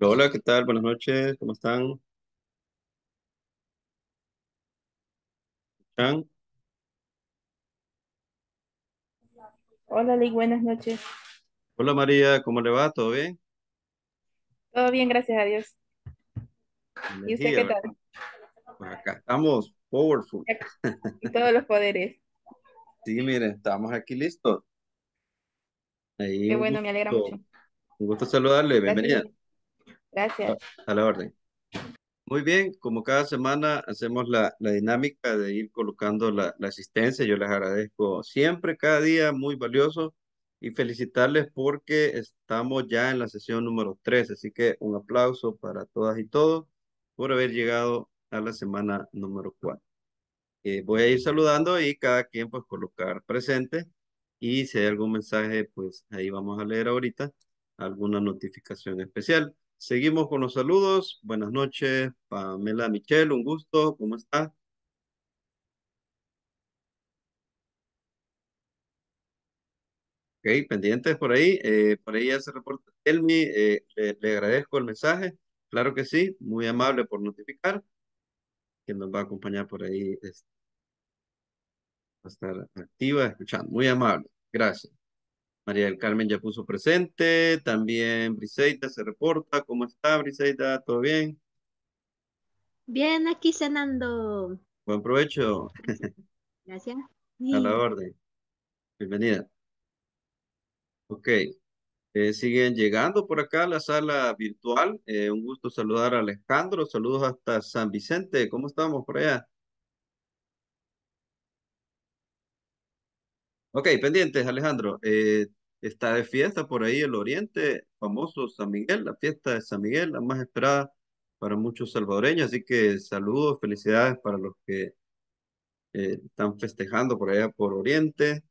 Hola, ¿qué tal? Buenas noches, ¿cómo están? ¿Están? Hola, Lee, buenas noches. Hola María, ¿cómo le va? ¿Todo bien? Todo bien, gracias a Dios. ¿Y usted Energía, qué tal? ¿verdad? Pues acá estamos, powerful. Y todos los poderes. Sí, mire, estamos aquí listos. Ahí Qué un bueno, me alegra mucho. un gusto saludarle, Gracias, bienvenida. Gracias. a, a la orden. Muy bien, como cada semana hacemos la, la dinámica de ir colocando la, la asistencia. Yo les agradezco siempre, cada día, muy valioso y felicitarles porque estamos ya en la sesión número 3. Así que un aplauso para todas y todos por haber llegado a la semana número 4. Eh, voy a ir saludando y cada quien pues colocar presente y si hay algún mensaje pues ahí vamos a leer ahorita alguna notificación especial. Seguimos con los saludos. Buenas noches, Pamela Michelle, un gusto, ¿cómo está? Ok, pendientes por ahí. Eh, por ahí ya se reporta Elmi, eh, le, le agradezco el mensaje. Claro que sí, muy amable por notificar, que nos va a acompañar por ahí, va a estar activa, escuchando. Muy amable, gracias. María del Carmen ya puso presente, también Briseida se reporta. ¿Cómo está Briseida? ¿Todo bien? Bien, aquí cenando. Buen provecho, Gracias. A la orden. Bienvenida. Ok, eh, siguen llegando por acá a la sala virtual. Eh, un gusto saludar a Alejandro. Saludos hasta San Vicente. ¿Cómo estamos por allá? Ok, pendientes, Alejandro. Eh, está de fiesta por ahí el Oriente, famoso San Miguel, la fiesta de San Miguel, la más esperada para muchos salvadoreños. Así que saludos, felicidades para los que eh, están festejando por allá por Oriente.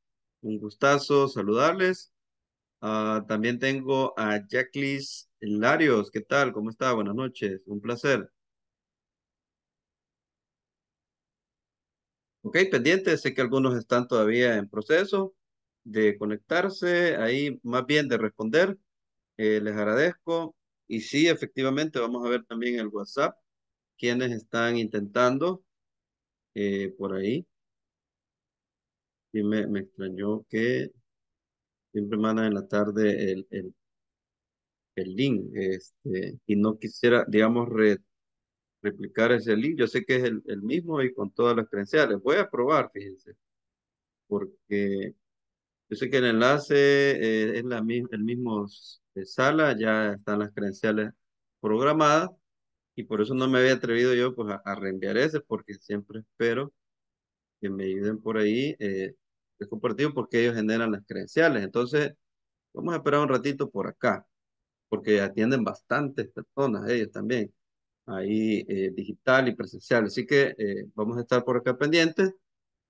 Un gustazo saludarles. Ah, también tengo a Jacqueline Larios. ¿Qué tal? ¿Cómo está? Buenas noches. Un placer. Ok, pendientes. Sé que algunos están todavía en proceso de conectarse, ahí más bien de responder. Eh, les agradezco. Y sí, efectivamente, vamos a ver también el WhatsApp, quienes están intentando eh, por ahí. Y me, me extrañó que siempre mandan en la tarde el, el, el link, este, y no quisiera, digamos, re- replicar ese link. Yo sé que es el, el mismo y con todas las credenciales. Voy a probar, fíjense, porque yo sé que el enlace eh, es la, el mismo de sala, ya están las credenciales programadas y por eso no me había atrevido yo pues a, a reenviar ese porque siempre espero que me ayuden por ahí. Eh, es compartido porque ellos generan las credenciales. Entonces, vamos a esperar un ratito por acá porque atienden bastantes personas, ellos también, ahí eh, digital y presencial. Así que eh, vamos a estar por acá pendientes.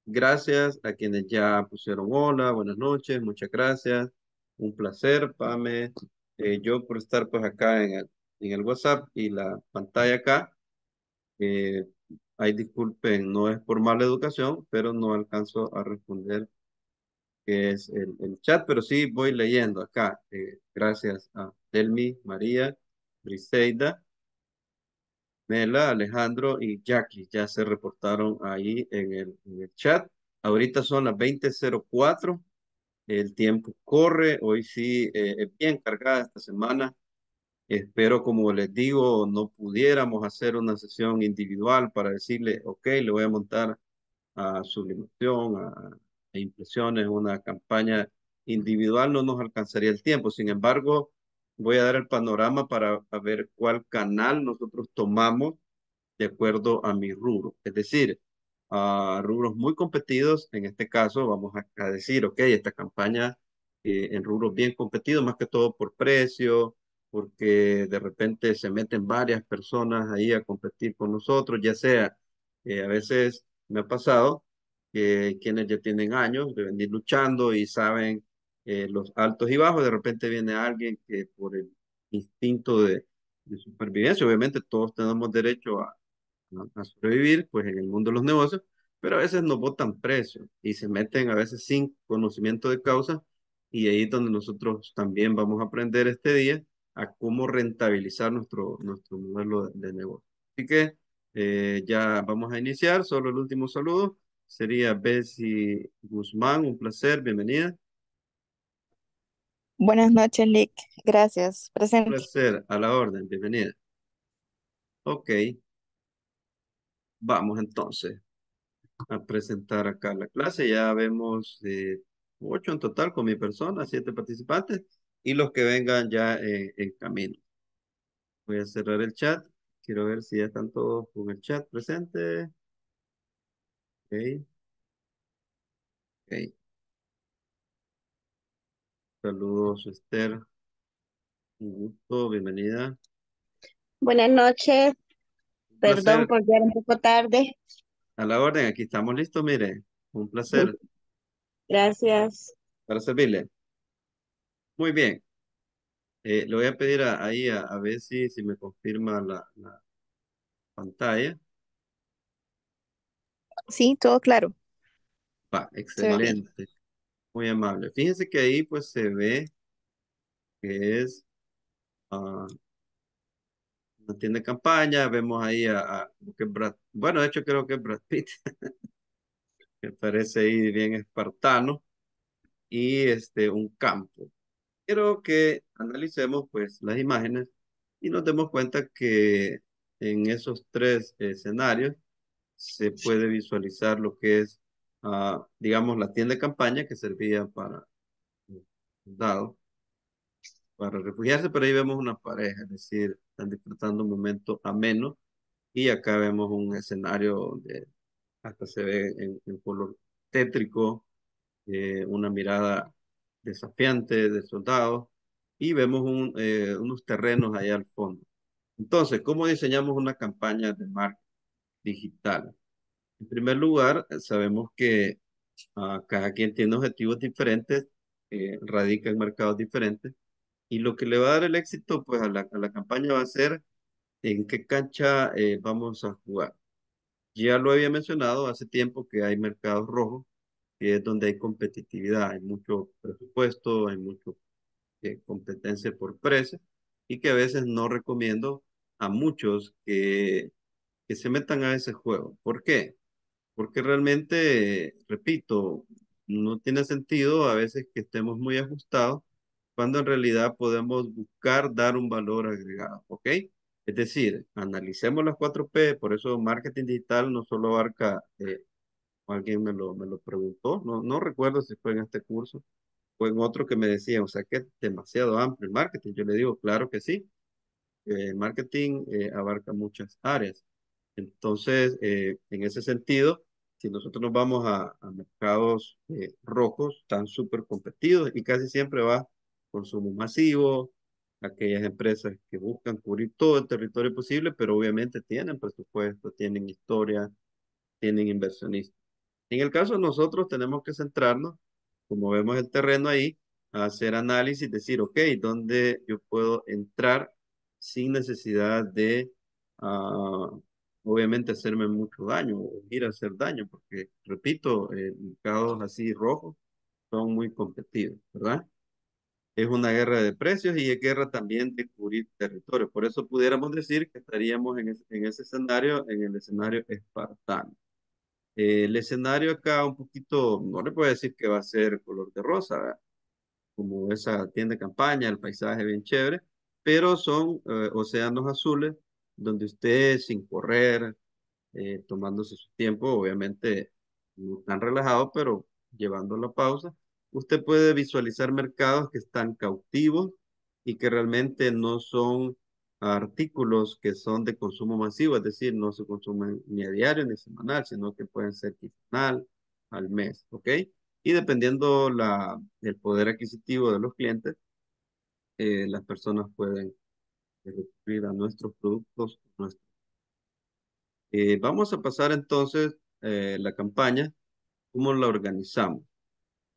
Gracias a quienes ya pusieron hola, buenas noches, muchas gracias. Un placer, Pame. Eh, yo por estar pues acá en el, en el WhatsApp y la pantalla acá. Eh, ahí disculpen, no es por mala educación, pero no alcanzo a responder que es el, el chat, pero sí voy leyendo acá. Eh, gracias a Delmi, María, Briseida, Mela, Alejandro y Jackie. Ya se reportaron ahí en el, chat. Ahorita son las veinte cero cuatro El tiempo corre. Hoy sí eh, es bien cargada esta semana. Espero, como les digo, no pudiéramos hacer una sesión individual para decirle, ok, le voy a montar a sublimación, a, a impresiones, una campaña individual, no nos alcanzaría el tiempo. Sin embargo, voy a dar el panorama para ver cuál canal nosotros tomamos de acuerdo a mi rubro. Es decir, a rubros muy competidos, en este caso vamos a, a decir, ok, esta campaña eh, en rubros bien competidos, más que todo por precio, porque de repente se meten varias personas ahí a competir con nosotros, ya sea, eh, a veces me ha pasado que quienes ya tienen años de venir luchando y saben eh, los altos y bajos, de repente viene alguien que por el instinto de, de supervivencia, obviamente todos tenemos derecho a a, sobrevivir pues en el mundo de los negocios, pero a veces no botan precio y se meten a veces sin conocimiento de causa y ahí es donde nosotros también vamos a aprender este día a cómo rentabilizar nuestro, nuestro modelo de, de negocio. Así que eh, ya vamos a iniciar. Solo el último saludo sería Bessie Guzmán. Un placer, bienvenida. Buenas noches, Lick. Gracias. Un placer, a la orden, bienvenida. Ok. Vamos entonces a presentar acá la clase. Ya vemos eh, ocho en total con mi persona, siete participantes y los que vengan ya eh, en camino. Voy a cerrar el chat. Quiero ver si ya están todos con el chat presente. Ok. Ok. Saludos, Esther. Un gusto, bienvenida. Buenas noches. Un Perdón placer. por llegar un poco tarde. A la orden, aquí estamos listos, mire. Un placer Gracias. para servirle. Muy bien. Eh, le voy a pedir a- ahí a, a ver si, si me confirma la, la pantalla. Sí, todo claro. Va, excelente. Muy amable. Fíjense que ahí pues se ve que es ah, una tienda de campaña. Vemos ahí a, a- que Brad- bueno, de hecho creo que es Brad Pitt, que parece ahí bien espartano, y este, un campo. Quiero que analicemos pues las imágenes y nos demos cuenta que en esos tres escenarios se puede visualizar lo que es, digamos, la tienda de campaña que servía para soldados, para refugiarse, pero ahí vemos una pareja, es decir, están disfrutando un momento ameno y acá vemos un escenario donde hasta se ve en, en color tétrico, eh, una mirada desafiante de soldados y vemos un, eh, unos terrenos allá al fondo. Entonces, ¿cómo diseñamos una campaña de marketing digital? En primer lugar, sabemos que ah, cada quien tiene objetivos diferentes, eh, radica en mercados diferentes, y lo que le va a dar el éxito pues, a la, a la campaña va a ser en qué cancha eh, vamos a jugar. Ya lo había mencionado hace tiempo que hay mercados rojos, que es donde hay competitividad, hay mucho presupuesto, hay mucho eh, competencia por precio, y que a veces no recomiendo a muchos que, que se metan a ese juego. ¿Por qué? Porque realmente, repito, no tiene sentido a veces que estemos muy ajustados cuando en realidad podemos buscar dar un valor agregado, ¿ok? Es decir, analicemos las 4P, por eso marketing digital no solo abarca, eh, alguien me lo, me lo preguntó, no, no recuerdo si fue en este curso o en otro que me decía, o sea que es demasiado amplio el marketing. Yo le digo, claro que sí, el marketing eh, abarca muchas áreas. Entonces, eh, en ese sentido, si nosotros nos vamos a, a mercados eh, rojos, están súper competidos y casi siempre va consumo masivo, aquellas empresas que buscan cubrir todo el territorio posible, pero obviamente tienen presupuesto, tienen historia, tienen inversionistas. En el caso de nosotros tenemos que centrarnos, como vemos el terreno ahí, a hacer análisis, decir, ok, ¿dónde yo puedo entrar sin necesidad de, ah, obviamente, hacerme mucho daño o ir a hacer daño? Porque, repito, eh, mercados así rojos son muy competidos, ¿verdad? Es una guerra de precios y es guerra también de cubrir territorio. Por eso pudiéramos decir que estaríamos en, ese- en ese escenario, en el escenario espartano. Eh, el escenario acá un poquito, no le puedo decir que va a ser color de rosa, ¿verdad? como esa tienda de campaña, el paisaje bien chévere, pero son eh, océanos azules donde usted sin correr, eh, tomándose su tiempo, obviamente no tan relajado, pero llevando la pausa, usted puede visualizar mercados que están cautivos y que realmente no son artículos que son de consumo masivo, es decir, no se consumen ni a diario ni semanal, sino que pueden ser quincenal, al mes, ¿ok? Y dependiendo la, del poder adquisitivo de los clientes, eh, las personas pueden recurrir a nuestros productos, nuestros Eh, vamos a pasar entonces eh, la campaña, cómo la organizamos.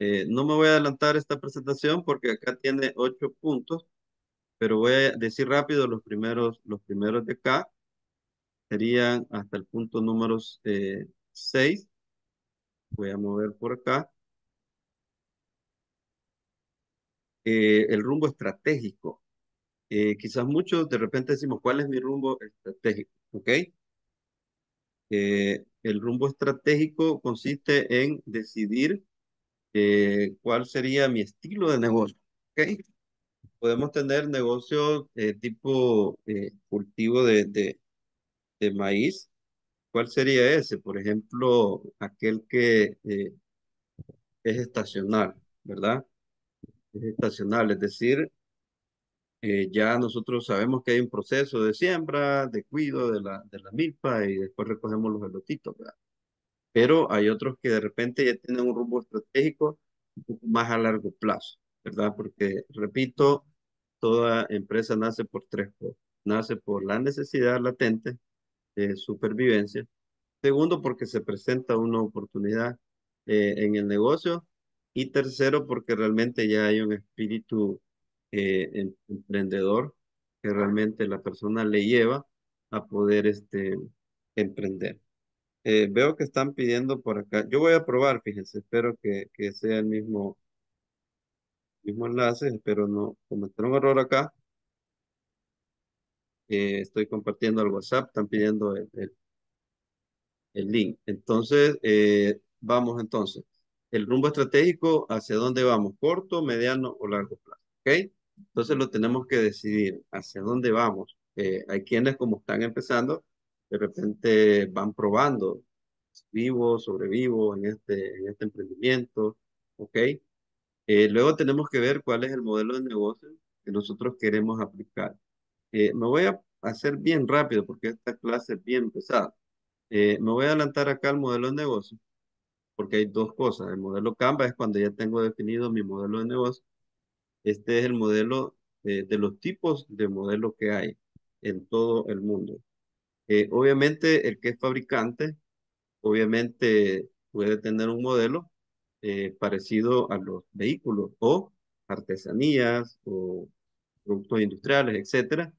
Eh, no me voy a adelantar esta presentación porque acá tiene ocho puntos, pero voy a decir rápido los primeros, los primeros de acá. Serían hasta el punto número eh, seis. Voy a mover por acá. Eh, el rumbo estratégico. Eh, quizás muchos de repente decimos, ¿cuál es mi rumbo estratégico? ¿Ok? Eh, el rumbo estratégico consiste en decidir eh, cuál sería mi estilo de negocio. ¿Ok? Podemos tener negocios tipo cultivo de, de, de maíz. ¿Cuál sería ese? Por ejemplo, aquel que es estacional, ¿verdad? Es estacional, es decir, eh, ya nosotros sabemos que hay un proceso de siembra, de cuido de la, de la milpa y después recogemos los elotitos, ¿verdad? Pero hay otros que de repente ya tienen un rumbo estratégico más a largo plazo, ¿verdad? Porque, repito, toda empresa nace por tres cosas. Nace por la necesidad latente de supervivencia. Segundo, porque se presenta una oportunidad eh, en el negocio. Y tercero, porque realmente ya hay un espíritu eh, em, emprendedor que realmente la persona le lleva a poder este, emprender. Eh, veo que están pidiendo por acá. Yo voy a probar, fíjense, espero que, que sea el mismo, mismo enlace, espero no cometer un error acá. Eh, estoy compartiendo el WhatsApp, están pidiendo el, el, link. Entonces, vamos entonces. El rumbo estratégico, ¿hacia dónde vamos? ¿Corto, mediano o largo plazo? ¿Ok? Entonces lo tenemos que decidir hacia dónde vamos. Eh, hay quienes como están empezando, de repente van probando vivo, sobrevivo en este, en este emprendimiento, ¿ok? Eh, luego tenemos que ver cuál es el modelo de negocio que nosotros queremos aplicar. Eh, me voy a hacer bien rápido porque esta clase es bien pesada. me voy a adelantar acá al modelo de negocio porque hay dos cosas. El modelo Canva es cuando ya tengo definido mi modelo de negocio este es el modelo de los tipos de modelo que hay en todo el mundo. Eh, obviamente, el que es fabricante, obviamente puede tener un modelo eh, parecido a los vehículos o artesanías o productos industriales, etcétera.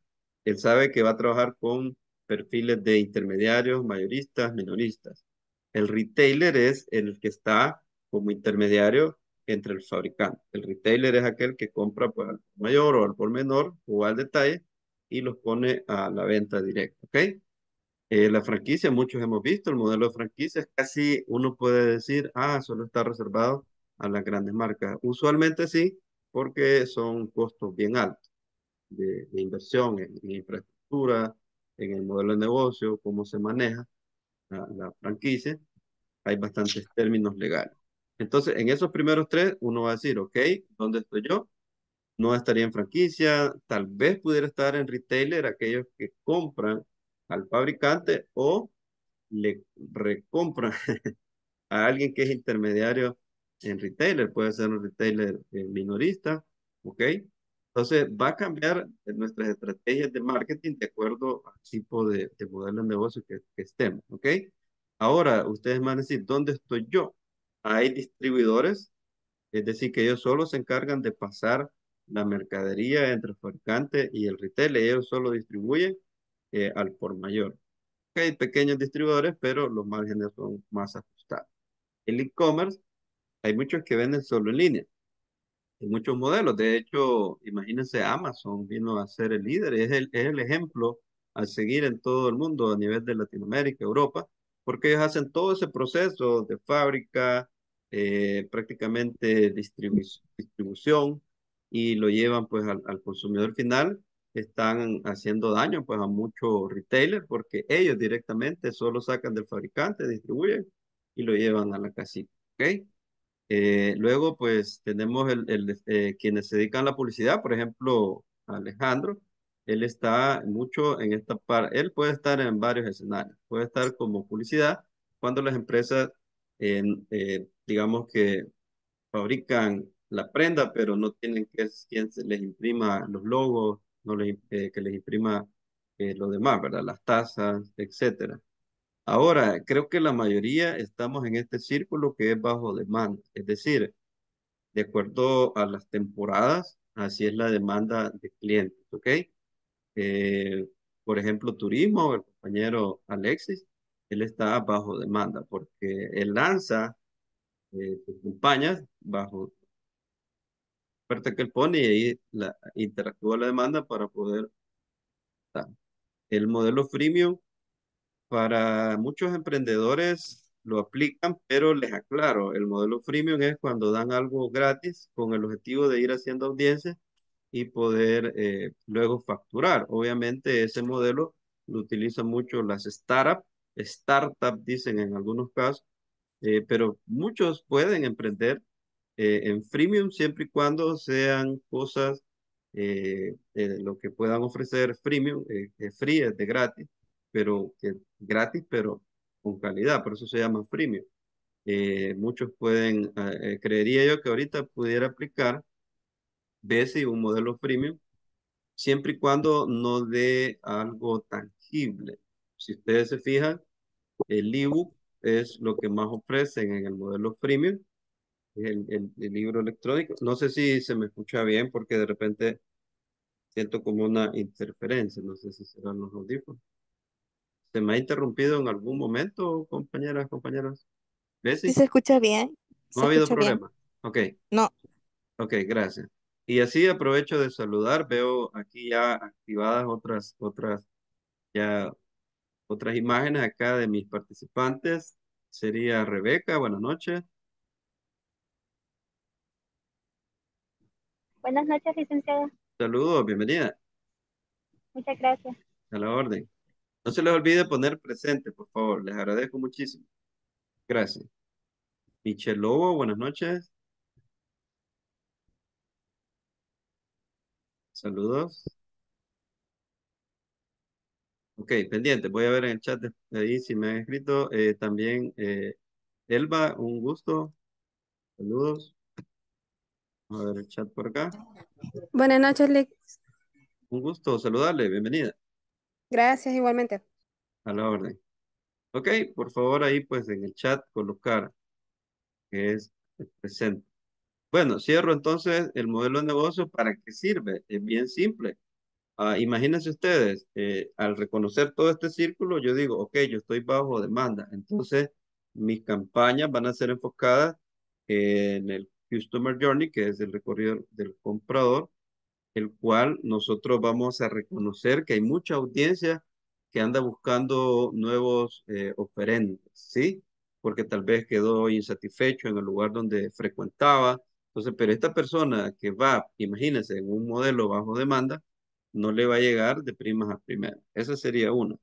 Él sabe que va a trabajar con perfiles de intermediarios, mayoristas, minoristas. El retailer es el que está como intermediario entre el fabricante. El retailer es aquel que compra pues, al mayor o al por menor o al detalle y los pone a la venta directa, ¿ok? Eh, la franquicia, muchos hemos visto, el modelo de franquicia es casi, uno puede decir, ah, solo está reservado a las grandes marcas. Usualmente sí, porque son costos bien altos de, inversión en, infraestructura, en el modelo de negocio, cómo se maneja la franquicia. Hay bastantes términos legales. Entonces, en esos primeros tres, uno va a decir, ok, ¿dónde estoy yo? No estaría en franquicia, tal vez pudiera estar en retailer, aquellos que compran al fabricante o le recompran a alguien que es intermediario en retailer, puede ser un retailer eh, minorista, ¿ok? Entonces, va a cambiar nuestras estrategias de marketing de acuerdo al tipo de, modelo de negocio que, que estemos, ¿ok? Ahora, ustedes van a decir, ¿dónde estoy yo? Hay distribuidores, es decir, que ellos solo se encargan de pasar la mercadería entre el fabricante y el retail, ellos solo distribuyen eh, al por mayor. Hay pequeños distribuidores, pero los márgenes son más ajustados. El e-commerce, hay muchos que venden solo en línea. Hay muchos modelos. De hecho, imagínense, Amazon vino a ser el líder. Es el, es el ejemplo a seguir en todo el mundo a nivel de Latinoamérica, Europa, porque ellos hacen todo ese proceso de fábrica, eh, prácticamente distribución y lo llevan pues al, consumidor final. Están haciendo daño pues a muchos retailers porque ellos directamente solo sacan del fabricante, distribuyen y lo llevan a la casita. ¿ok? Eh, luego pues tenemos el, el eh, quienes se dedican a la publicidad, por ejemplo Alejandro, él está mucho en esta parte, él puede estar en varios escenarios, puede estar como publicidad cuando las empresas, eh, digamos que fabrican la prenda, pero no tienen que quien les imprima los logos, no les, eh, que les imprima eh, lo demás, ¿verdad? Las tazas, etcétera. Ahora, creo que la mayoría estamos en este círculo que es bajo demanda, es decir, de acuerdo a las temporadas, así es la demanda de clientes, ¿ok? Eh, por ejemplo, turismo, el compañero Alexis, él está bajo demanda porque él lanza eh, sus campañas bajo oferta que él pone y ahí la, interactúa la demanda para poder el modelo freemium. Para muchos emprendedores lo aplican, pero les aclaro, el modelo freemium es cuando dan algo gratis con el objetivo de ir haciendo audiencia y poder eh, luego facturar. Obviamente ese modelo lo utilizan mucho las startups, startup dicen en algunos casos, eh, pero muchos pueden emprender eh, en freemium siempre y cuando sean cosas, lo que puedan ofrecer freemium, free es de gratis, pero gratis, pero con calidad, por eso se llama freemium. muchos pueden, creería yo que ahorita pudiera aplicar si un modelo freemium, siempre y cuando no dé algo tangible. Si ustedes se fijan, el ebook es lo que más ofrecen en el modelo freemium, el, el, el, libro electrónico. No sé si se me escucha bien porque de repente siento como una interferencia, no sé si serán los audífonos. ¿Se me ha interrumpido en algún momento, compañeras, compañeros? ¿Sí se escucha bien? ¿No ha habido problema? Ok. No. Ok, gracias. Y así aprovecho de saludar, veo aquí ya activadas otras, otras, ya otras imágenes acá de mis participantes. Sería Rebeca, buenas noches. Buenas noches, licenciada. Saludos, bienvenida. Muchas gracias. A la orden. No se les olvide poner presente, por favor. Les agradezco muchísimo. Gracias. Michelle Lobo, buenas noches. Saludos. Ok, pendiente. Voy a ver en el chat de ahí si me han escrito. Eh, también eh, Elba, un gusto. Saludos. A ver el chat por acá. Buenas noches, Lick. Un gusto saludarle. Bienvenida. Gracias, igualmente. A la orden. Ok, por favor ahí pues en el chat colocar que es presente. Bueno, cierro entonces el modelo de negocio. ¿Para qué sirve? Es bien simple. Ah, imagínense ustedes, eh, al reconocer todo este círculo, yo digo, ok, yo estoy bajo demanda. Entonces, mis campañas van a ser enfocadas en el Customer Journey, que es el recorrido del comprador, el cual nosotros vamos a reconocer que hay mucha audiencia que anda buscando nuevos eh, oferentes, ¿sí? Porque tal vez quedó insatisfecho en el lugar donde frecuentaba, entonces, pero esta persona que va, imagínense, en un modelo bajo demanda, no le va a llegar de primas a primeras. Esa sería una.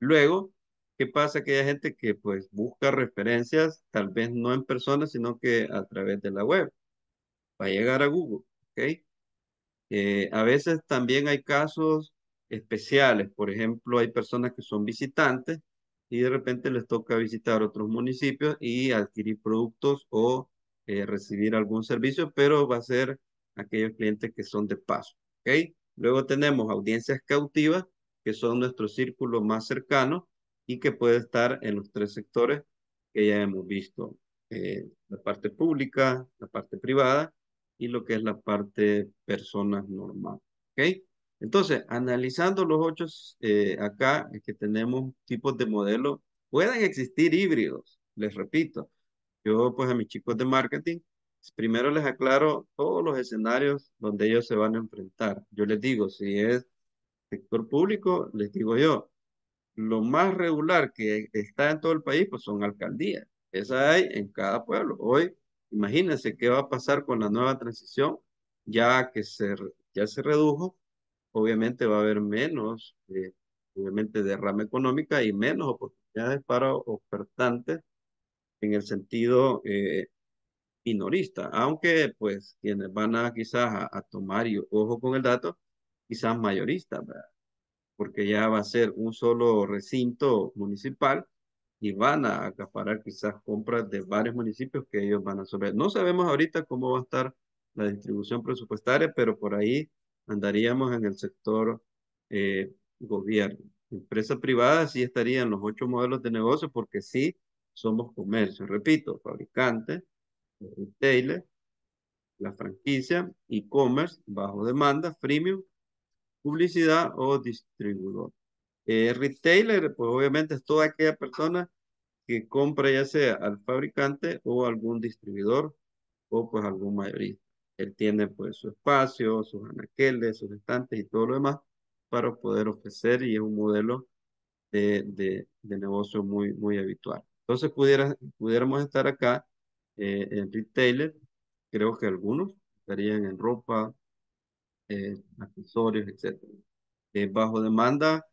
Luego, ¿qué pasa? Que hay gente que pues busca referencias, tal vez no en persona, sino que a través de la web. Va a llegar a Google, ¿ok? Eh, a veces también hay casos especiales. Por ejemplo, hay personas que son visitantes y de repente les toca visitar otros municipios y adquirir productos o eh, recibir algún servicio, pero va a ser aquellos clientes que son de paso. ¿ok? Luego tenemos audiencias cautivas, que son nuestro círculo más cercano y que puede estar en los tres sectores que ya hemos visto. Eh, la parte pública, la parte privada y lo que es la parte personas normal. ¿Ok? Entonces, analizando los ocho eh, acá, que tenemos tipos de modelos, pueden existir híbridos, les repito, yo, pues, a mis chicos de marketing, primero les aclaro todos los escenarios donde ellos se van a enfrentar. Yo les digo, si es sector público, les digo yo, lo más regular que está en todo el país, pues son alcaldías. Esa hay en cada pueblo. Hoy, imagínense qué va a pasar con la nueva transición, ya que se, ya se redujo, obviamente va a haber menos, eh, obviamente, derrama económica y menos oportunidades para ofertantes en el sentido eh, minorista, aunque pues quienes van a quizás a, tomar, y ojo con el dato, quizás mayoristas, porque ya va a ser un solo recinto municipal y van a acaparar quizás compras de varios municipios que ellos van a sobre. No sabemos ahorita cómo va a estar la distribución presupuestaria, pero por ahí andaríamos en el sector eh, gobierno. Empresa privada sí estaría en los ocho modelos de negocio porque sí somos comercio, repito, fabricante, retailer, la franquicia, e-commerce, bajo demanda, freemium, publicidad o distribuidor. Eh, retailer, pues obviamente es toda aquella persona que compra ya sea al fabricante o algún distribuidor o pues algún mayorista. Él tiene pues su espacio, sus anaqueles, sus estantes y todo lo demás para poder ofrecer y es un modelo de, de, de negocio muy, muy habitual. Entonces pudiera, pudiéramos estar acá eh, en retailer, creo que algunos estarían en ropa, eh, accesorios, etc. Eh, bajo demanda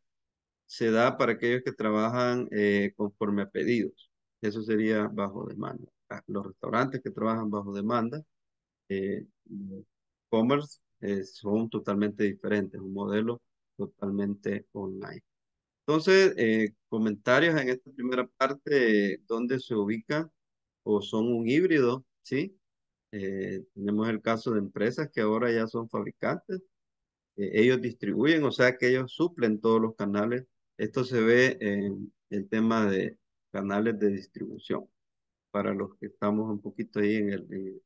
se da para aquellos que trabajan conforme a pedidos. Eso sería bajo demanda. Ah, los restaurantes que trabajan bajo demanda, commerce, son totalmente diferentes, un modelo totalmente online. Entonces, eh, comentarios en esta primera parte, ¿dónde se ubica o son un híbrido? ¿Sí? Eh, tenemos el caso de empresas que ahora ya son fabricantes. Eh, ellos distribuyen, o sea que ellos suplen todos los canales. Esto se ve en el tema de canales de distribución. Para los que estamos un poquito ahí en el,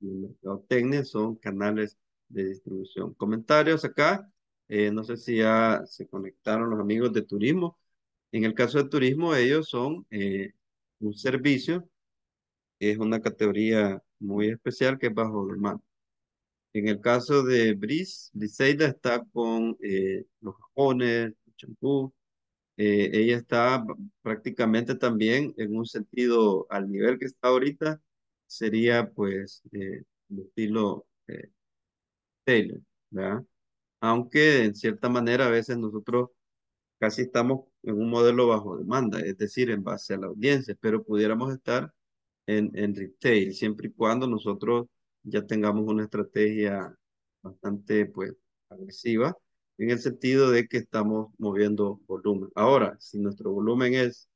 en el son canales de distribución. Comentarios acá. Eh, no sé si ya se conectaron los amigos de turismo. En el caso de turismo, ellos son eh, un servicio, es una categoría muy especial que es bajo demanda. En el caso de Brice, Briseida está con eh, los jabones, el champú. ella está prácticamente también en un sentido al nivel que está ahorita, sería pues el estilo Taylor, ¿verdad? Aunque en cierta manera a veces nosotros casi estamos en un modelo bajo demanda, es decir, en base a la audiencia, pero pudiéramos estar en, en retail, siempre y cuando nosotros ya tengamos una estrategia bastante pues agresiva en el sentido de que estamos moviendo volumen. Ahora, si nuestro volumen es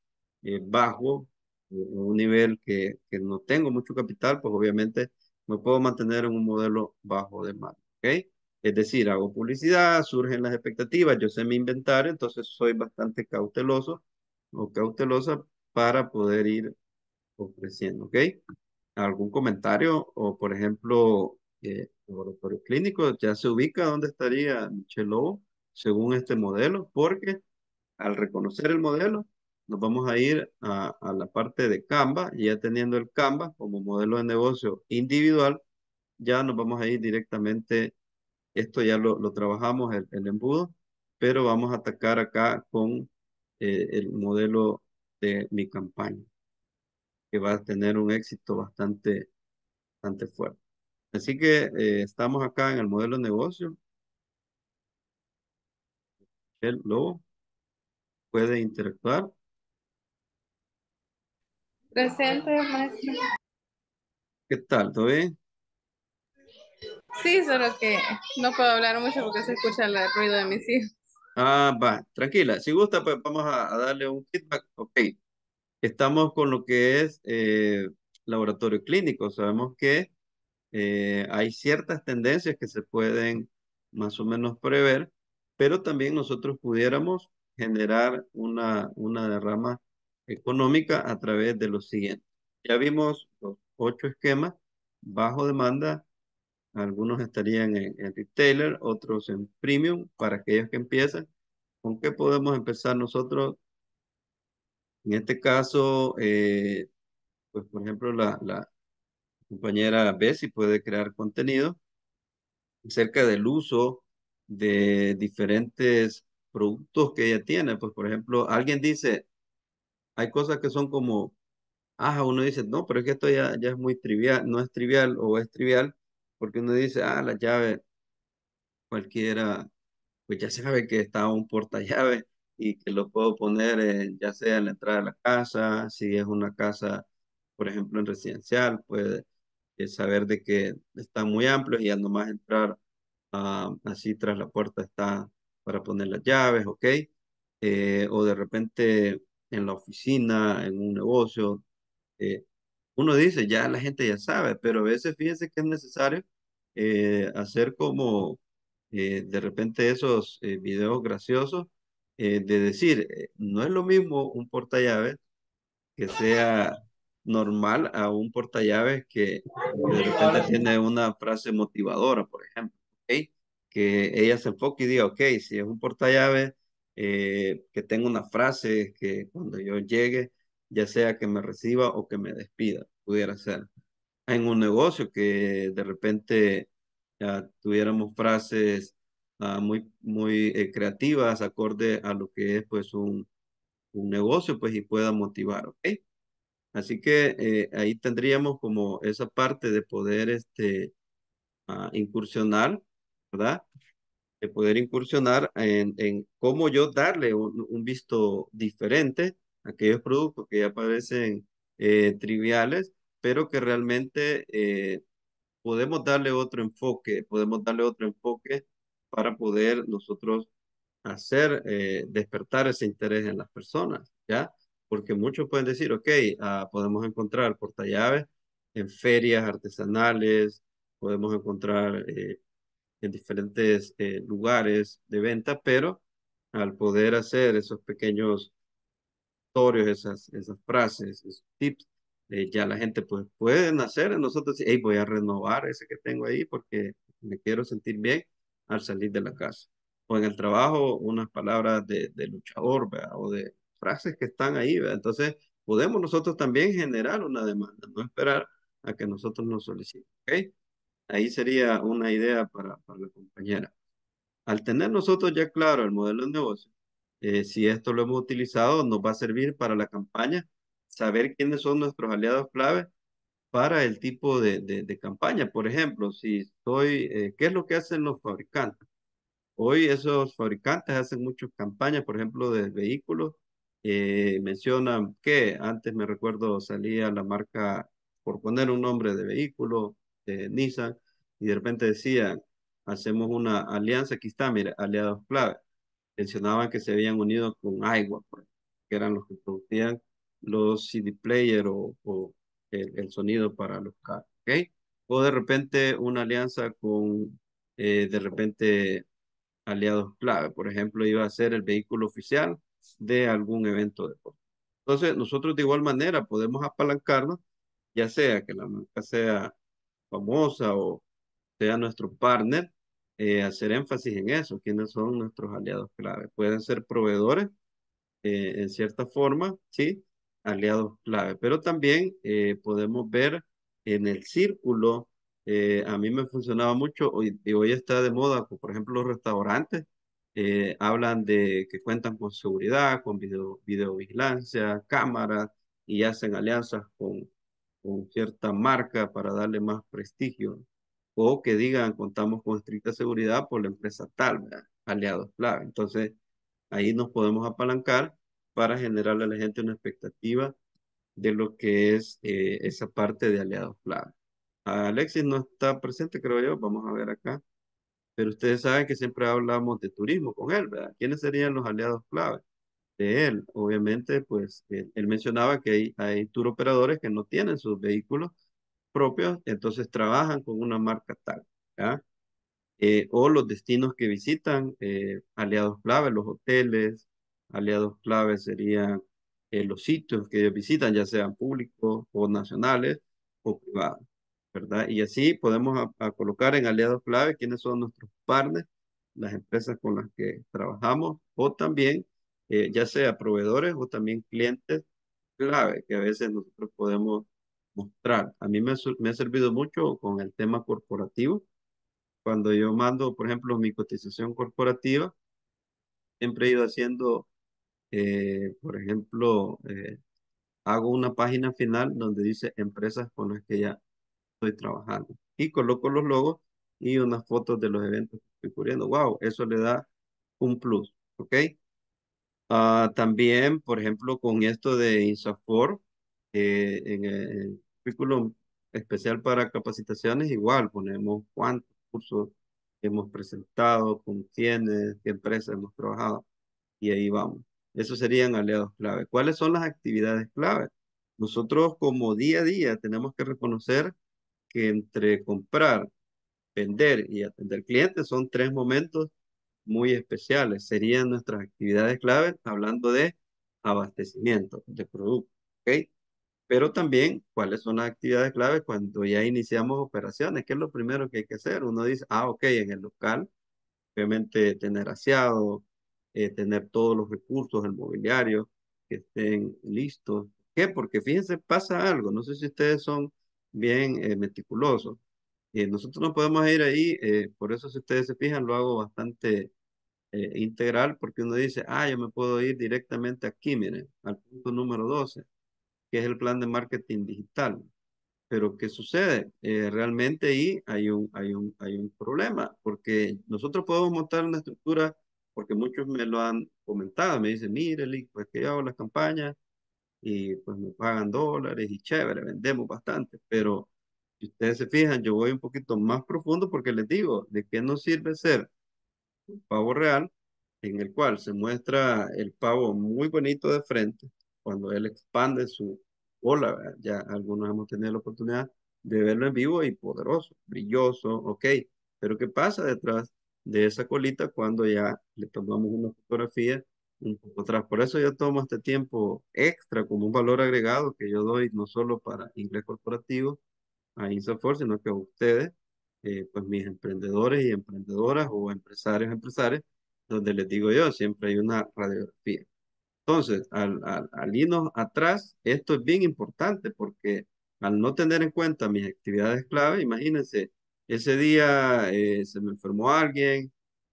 eh, bajo, en un nivel que, que no tengo mucho capital, pues obviamente me puedo mantener en un modelo bajo demanda. ¿ok? Es decir, hago publicidad, surgen las expectativas, yo sé mi inventario, entonces soy bastante cauteloso o cautelosa para poder ir ofreciendo, ¿ok? ¿Algún comentario? O, por ejemplo, eh, laboratorio clínico, ya se ubica dónde estaría Michelle Lobo según este modelo, porque al reconocer el modelo, nos vamos a ir a, a la parte de Canva, y ya teniendo el Canva como modelo de negocio individual, ya nos vamos a ir directamente esto ya lo, lo trabajamos, el, el, embudo, pero vamos a atacar acá con eh, el modelo de mi campaña, que va a tener un éxito bastante, bastante fuerte. Así que eh, estamos acá en el modelo de negocio. El lobo puede interactuar. Presente, maestro. ¿Qué tal? ¿Todo bien? Sí, solo que no puedo hablar mucho porque se escucha el ruido de mis hijos. Ah, va, tranquila. Si gusta, pues vamos a, darle un feedback. Ok. Estamos con lo que es eh, laboratorio clínico. Sabemos que eh, hay ciertas tendencias que se pueden más o menos prever, pero también nosotros pudiéramos generar una, una derrama económica a través de lo siguiente. Ya vimos los ocho esquemas, bajo demanda, algunos estarían en, retailer, otros en premium para aquellos que empiezan. ¿Con qué podemos empezar nosotros? En este caso, eh, pues por ejemplo, la, la compañera Bessie puede crear contenido acerca del uso de diferentes productos que ella tiene. Pues por ejemplo, alguien dice, hay cosas que son como, ah, uno dice, no, pero es que esto ya, ya es muy trivial, no es trivial o es trivial, porque uno dice, ah, la llave, cualquiera, pues ya sabe que está un portallave y que lo puedo poner ya sea en la entrada de la casa, si es una casa, por ejemplo, en residencial, eh, saber de que está muy amplio y ya nomás entrar ah, así tras la puerta está para poner las llaves, ¿ok? Eh, o de repente en la oficina, en un negocio, eh, uno dice, ya la gente ya sabe, pero a veces fíjense que es necesario eh, hacer como eh, de repente esos eh, videos graciosos de decir, no es lo mismo un portallaves que sea normal a un portallaves que, de repente tiene una frase motivadora, por ejemplo, que ella se enfoque y diga, ok, si es un portallaves, que tenga una frase que cuando yo llegue ya sea que me reciba o que me despida, pudiera ser. en un negocio que de repente ya tuviéramos frases ah, muy, muy eh, creativas, acorde a lo que es pues un, un negocio, pues y pueda motivar, ¿ok? Así que eh, ahí tendríamos como esa parte de poder este, ah, incursionar, ¿verdad? De poder incursionar en, en cómo yo darle un, un visto diferente aquellos productos que ya parecen eh, triviales, pero que realmente eh, podemos darle otro enfoque, podemos darle otro enfoque para poder nosotros hacer despertar ese interés en las personas, ¿ya? porque muchos pueden decir, ok, ah, podemos encontrar portallaves en ferias artesanales, podemos encontrar eh, en diferentes eh, lugares de venta, pero al poder hacer esos pequeños tutorios, esas, esas frases, esos tips, eh, ya la gente pues puede hacer en nosotros, hey, voy a renovar ese que tengo ahí porque me quiero sentir bien al salir de la casa. O en el trabajo, unas palabras de, de luchador, ¿verdad? o de frases que están ahí, ¿verdad? Entonces, podemos nosotros también generar una demanda, no esperar a que nosotros nos soliciten, ¿ok? Ahí sería una idea para, para la compañera. Al tener nosotros ya claro el modelo de negocio, eh, si esto lo hemos utilizado, nos va a servir para la campaña, saber quiénes son nuestros aliados clave para el tipo de, de, campaña. Por ejemplo, si estoy, eh, ¿qué es lo que hacen los fabricantes? Hoy esos fabricantes hacen muchas campañas, por ejemplo, de vehículos eh, mencionan que antes me recuerdo salía la marca, por poner un nombre de vehículo, de Nissan, y de repente decían, hacemos una alianza, aquí está, mire, aliados clave. Mencionaban que se habían unido con Aiwa, pues, que eran los que producían los CD player o, o el, el, sonido para los carros, ¿ok? O de repente una alianza con, eh, de repente, aliados clave. Por ejemplo, iba a ser el vehículo oficial de algún evento deportivo. Entonces, nosotros de igual manera podemos apalancarnos, ya sea que la marca sea famosa o sea nuestro partner, eh, hacer énfasis en eso, quiénes son nuestros aliados clave. Pueden ser proveedores, eh, en cierta forma, ¿sí? Aliados clave, pero también eh, podemos ver en el círculo, a mí me funcionaba mucho, y hoy está de moda, por ejemplo, los restaurantes, hablan de que cuentan con seguridad, con video, videovigilancia, cámaras y hacen alianzas con, con cierta marca para darle más prestigio. O que digan, contamos con estricta seguridad por la empresa tal, aliados clave. Entonces, ahí nos podemos apalancar para generarle a la gente una expectativa de lo que es eh, esa parte de aliados clave. Alexis no está presente, creo yo. Vamos a ver acá. Pero ustedes saben que siempre hablamos de turismo con él, ¿verdad? ¿Quiénes serían los aliados clave de él? Obviamente, pues él, mencionaba que hay, hay tour operadores que no tienen sus vehículos propios, entonces trabajan con una marca tal. Eh, o los destinos que visitan, eh, aliados clave, los hoteles, aliados clave serían eh, los sitios que ellos visitan, ya sean públicos o nacionales o privados. ¿verdad? Y así podemos colocar en aliados clave quiénes son nuestros partners, las empresas con las que trabajamos, o también, ya sea proveedores o también clientes clave que a veces nosotros podemos mostrar. A mí me, me ha servido mucho con el tema corporativo. Cuando yo mando, por ejemplo, mi cotización corporativa, siempre he ido haciendo, eh, por ejemplo, eh, hago una página final donde dice empresas con las que ya estoy trabajando. Y coloco los logos y unas fotos de los eventos que estoy cubriendo. Wow, eso le da un plus, ¿ok? Uh, también, por ejemplo, con esto de Insafor, eh, en el currículum especial para capacitaciones, igual ponemos cuántos cursos hemos presentado, con quiénes, qué empresas hemos trabajado, y ahí vamos. Esos serían aliados clave. ¿Cuáles son las actividades clave? Nosotros como día a día tenemos que reconocer que entre comprar, vender y atender clientes son tres momentos muy especiales. Serían nuestras actividades claves hablando de abastecimiento de productos. ¿ok? Pero también, ¿cuáles son las actividades claves cuando ya iniciamos operaciones? ¿Qué es lo primero que hay que hacer? Uno dice, ah, ok, en el local, obviamente tener aseado, eh, tener todos los recursos, el mobiliario, que estén listos. ¿Qué? Porque fíjense, pasa algo. No sé si ustedes son bien eh, meticuloso. Eh, nosotros no podemos ir ahí, eh, por eso si ustedes se fijan, lo hago bastante integral, porque uno dice, ah, yo me puedo ir directamente aquí, miren, al punto número 12, que es el plan de marketing digital. Pero ¿qué sucede? realmente ahí hay un, hay, un, hay un problema, porque nosotros podemos montar una estructura, porque muchos me lo han comentado, me dicen, mire, pues que yo hago las campañas y pues me pagan dólares y chévere, vendemos bastante, pero si ustedes se fijan, yo voy un poquito más profundo porque les digo, ¿de qué nos sirve ser un pavo real en el cual se muestra el pavo muy bonito de frente cuando él expande su bola? Ya algunos hemos tenido la oportunidad de verlo en vivo y poderoso, brilloso, ok, pero ¿qué pasa detrás de esa colita cuando ya le tomamos una fotografía un poco atrás? Por eso yo tomo este tiempo extra como un valor agregado que yo doy no solo para inglés corporativo, a INSAFOR, sino que a ustedes, eh, pues mis emprendedores y emprendedoras o empresarios, empresarios, donde les digo yo, siempre hay una radiografía. Entonces, al, al, irnos atrás, esto es bien importante porque al no tener en cuenta mis actividades clave, imagínense, ese día eh, se me enfermó alguien,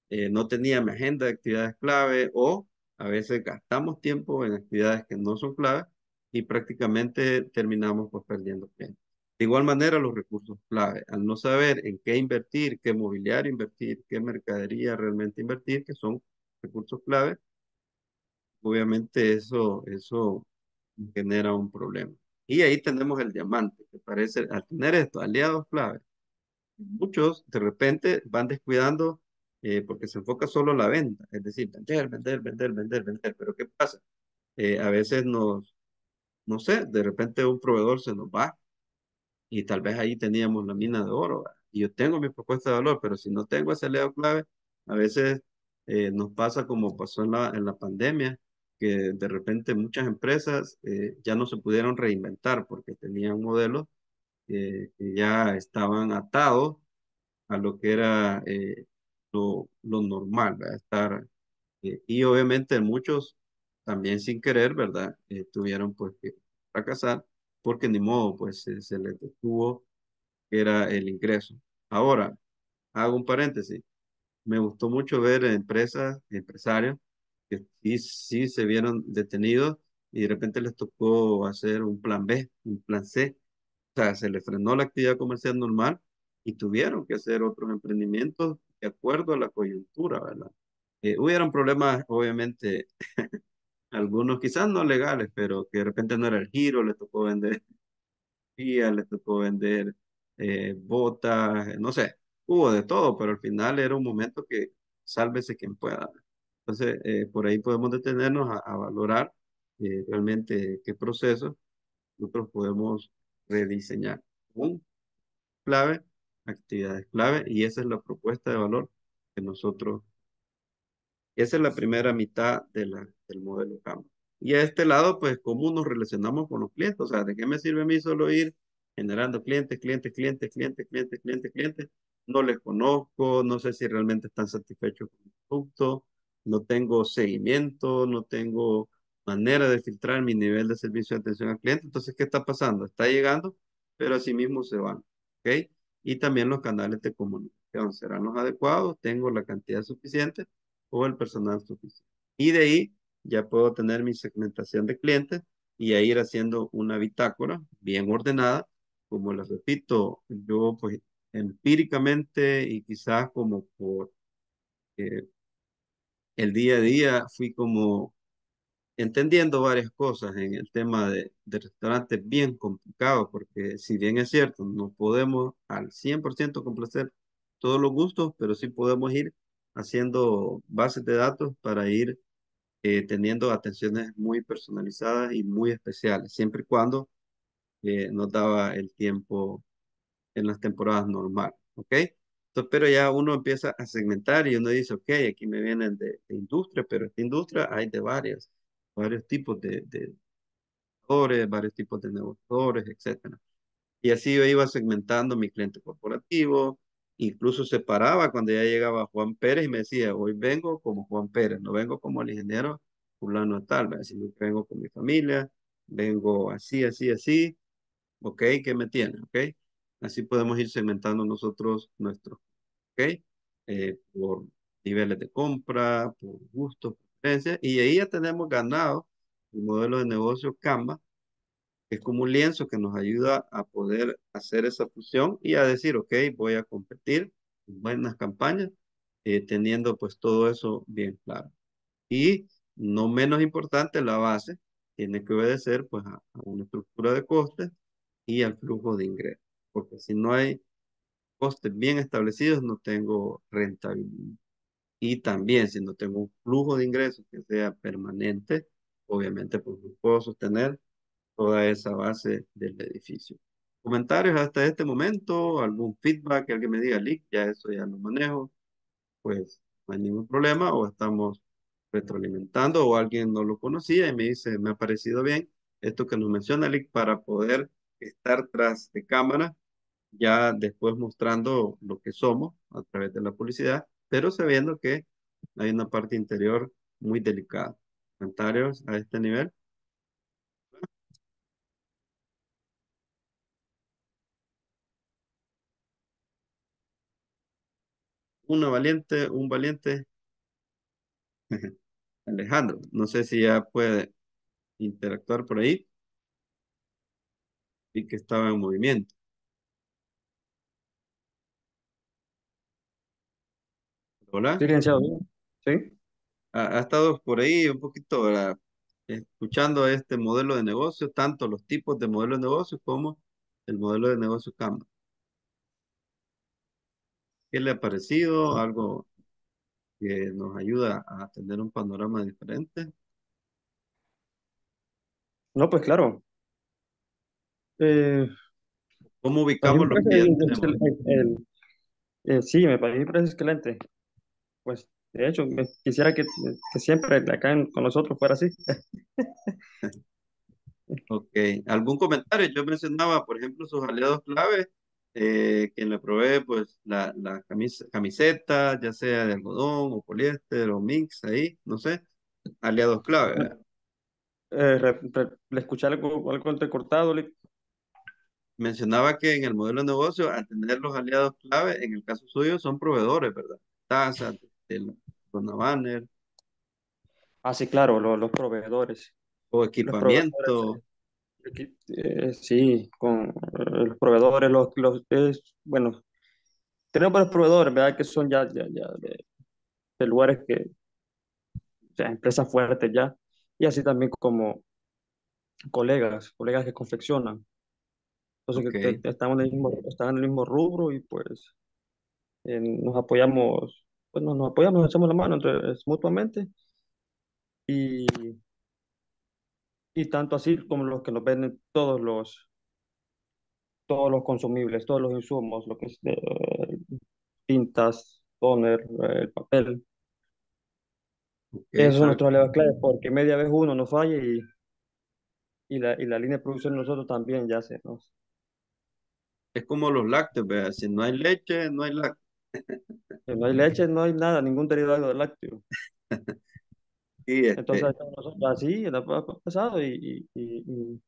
eh, no tenía mi agenda de actividades clave o a veces gastamos tiempo en actividades que no son claves y prácticamente terminamos pues perdiendo tiempo. De igual manera, los recursos clave. Al no saber en qué invertir, qué mobiliario invertir, qué mercadería realmente invertir, que son recursos clave, obviamente eso, eso genera un problema. Y ahí tenemos el diamante, que parece, al tener esto, aliados clave, muchos de repente van descuidando eh, porque se enfoca solo en la venta, es decir, vender, vender, vender, vender, vender. Pero ¿qué pasa? Eh, a veces nos, no sé, de repente un proveedor se nos va y tal vez ahí teníamos la mina de oro. Y yo tengo mi propuesta de valor, pero si no tengo ese leo clave, a veces eh, nos pasa como pasó en la, en la pandemia, que de repente muchas empresas eh, ya no se pudieron reinventar porque tenían modelos que ya estaban atados a lo que era eh, lo, lo, normal, ¿verdad? Estar, y obviamente muchos también sin querer, ¿verdad? tuvieron pues que fracasar porque ni modo, pues se, le detuvo que era el ingreso. Ahora, hago un paréntesis. Me gustó mucho ver empresas, empresarios que sí, sí se vieron detenidos y de repente les tocó hacer un plan B, un plan C. O sea, se les frenó la actividad comercial normal y tuvieron que hacer otros emprendimientos de acuerdo a la coyuntura, ¿verdad? Eh, hubieron problemas, obviamente, algunos quizás no legales, pero que de repente no era el giro, le tocó vender le tocó vender eh, botas, no sé, hubo de todo, pero al final era un momento que sálvese quien pueda. Entonces, eh, por ahí podemos detenernos a, valorar eh, realmente qué proceso nosotros podemos rediseñar. Un clave, actividades clave, y esa es la propuesta de valor que nosotros esa es la primera mitad de la, del modelo CAMA. Y a este lado, pues, ¿cómo nos relacionamos con los clientes? O sea, ¿de qué me sirve a mí solo ir generando clientes, clientes, clientes, clientes, clientes, clientes, clientes? No les conozco, no sé si realmente están satisfechos con el producto, no tengo seguimiento, no tengo manera de filtrar mi nivel de servicio de atención al cliente. Entonces, ¿qué está pasando? Está llegando, pero así mismo se van. ¿Ok? Y también los canales de comunicación serán los adecuados, tengo la cantidad suficiente o el personal suficiente. Y de ahí ya puedo tener mi segmentación de clientes y a ir haciendo una bitácora bien ordenada. Como les repito, yo pues empíricamente y quizás como por eh, el día a día fui como entendiendo varias cosas en el tema de, de restaurantes bien complicado, porque si bien es cierto, no podemos al 100% complacer todos los gustos, pero sí podemos ir haciendo bases de datos para ir eh, teniendo atenciones muy personalizadas y muy especiales, siempre y cuando eh, nos daba el tiempo en las temporadas normales, ¿ok? Entonces, pero ya uno empieza a segmentar y uno dice, ok, aquí me vienen de, industria, pero esta industria hay de varias, varios tipos de, de varios tipos de negociadores, etcétera. Y así yo iba segmentando mi cliente corporativo, incluso se paraba cuando ya llegaba Juan Pérez y me decía, hoy vengo como Juan Pérez, no vengo como el ingeniero fulano tal, sino que vengo con mi familia, vengo así, así, así, ¿Ok? ¿Qué me tiene? ¿Ok? Así podemos ir segmentando nosotros nuestros, ¿ok? Eh, por niveles de compra, por gustos, preferencias, y ahí ya tenemos ganado el modelo de negocio Canva, que es como un lienzo que nos ayuda a poder hacer esa fusión y a decir, ok, voy a competir en buenas campañas, eh, teniendo pues todo eso bien claro. Y no menos importante, la base tiene que obedecer pues a, a una estructura de costes y al flujo de ingresos, porque si no hay costes bien establecidos, no tengo rentabilidad. Y también si no tengo un flujo de ingresos que sea permanente, obviamente pues no puedo sostener toda esa base del edificio. Comentarios hasta este momento, algún feedback que alguien me diga, Lick, ya eso ya lo manejo, pues no hay ningún problema o estamos retroalimentando o alguien no lo conocía y me dice, me ha parecido bien esto que nos menciona Lick para poder estar tras de cámara, ya después mostrando lo que somos a través de la publicidad, pero sabiendo que hay una parte interior muy delicada. ¿Comentarios a este nivel? Una valiente, un valiente. Alejandro, no sé si ya puede interactuar por ahí. Y que estaba en movimiento. Hola. Sí, licenciado. Sí. Ha, ha estado por ahí un poquito ¿verdad? escuchando este modelo de negocio, tanto los tipos de modelo de negocio como el modelo de negocio Canva. ¿Qué le ha parecido? ¿Algo que nos ayuda a tener un panorama diferente? No, pues claro. Eh, ¿Cómo ubicamos los clientes? el- eh, sí, me parece excelente. Pues, de hecho, me- quisiera que, que siempre acá en- con nosotros fuera así. Ok, ¿algún comentario? Yo mencionaba, por ejemplo, sus aliados clave, eh, quien le provee pues la, la camis- camiseta, ya sea de algodón o poliéster o mix, ahí, no sé, aliados clave. Eh, re- re- le escuché algo, algo entrecortado. le- Mencionaba que en el modelo de negocio, al tener los aliados clave, en el caso suyo, son proveedores, ¿verdad? Tazas, de la zona banner Ah, sí, claro, lo- los proveedores. o Los proveedores, equipamiento. Aquí, eh, sí, con eh, los proveedores, los, los, es, bueno, tenemos varios proveedores, ¿verdad? Que son ya, ya, ya de, de lugares que, o sea, empresas fuertes ya, y así también como colegas, colegas que confeccionan. Entonces, Ok, que, que estamos en el mismo, están en el mismo rubro y pues eh, nos apoyamos, bueno, nos apoyamos, nos echamos la mano entre, mutuamente y, y tanto así como los que nos venden todos los, todos los consumibles, todos los insumos, lo que es de, tintas, toner, eh, el papel. ok, Esos son sabe- nuestros aliados claves porque media vez uno nos falla y, y, la, y la línea de producción de nosotros también ya se nos... Es como los lácteos, ¿verdad? Si no hay leche, no hay lácteos. No hay leche, no hay nada, ningún derivado del lácteo. Y Entonces este, nosotros así, ha pasado y, y, y- y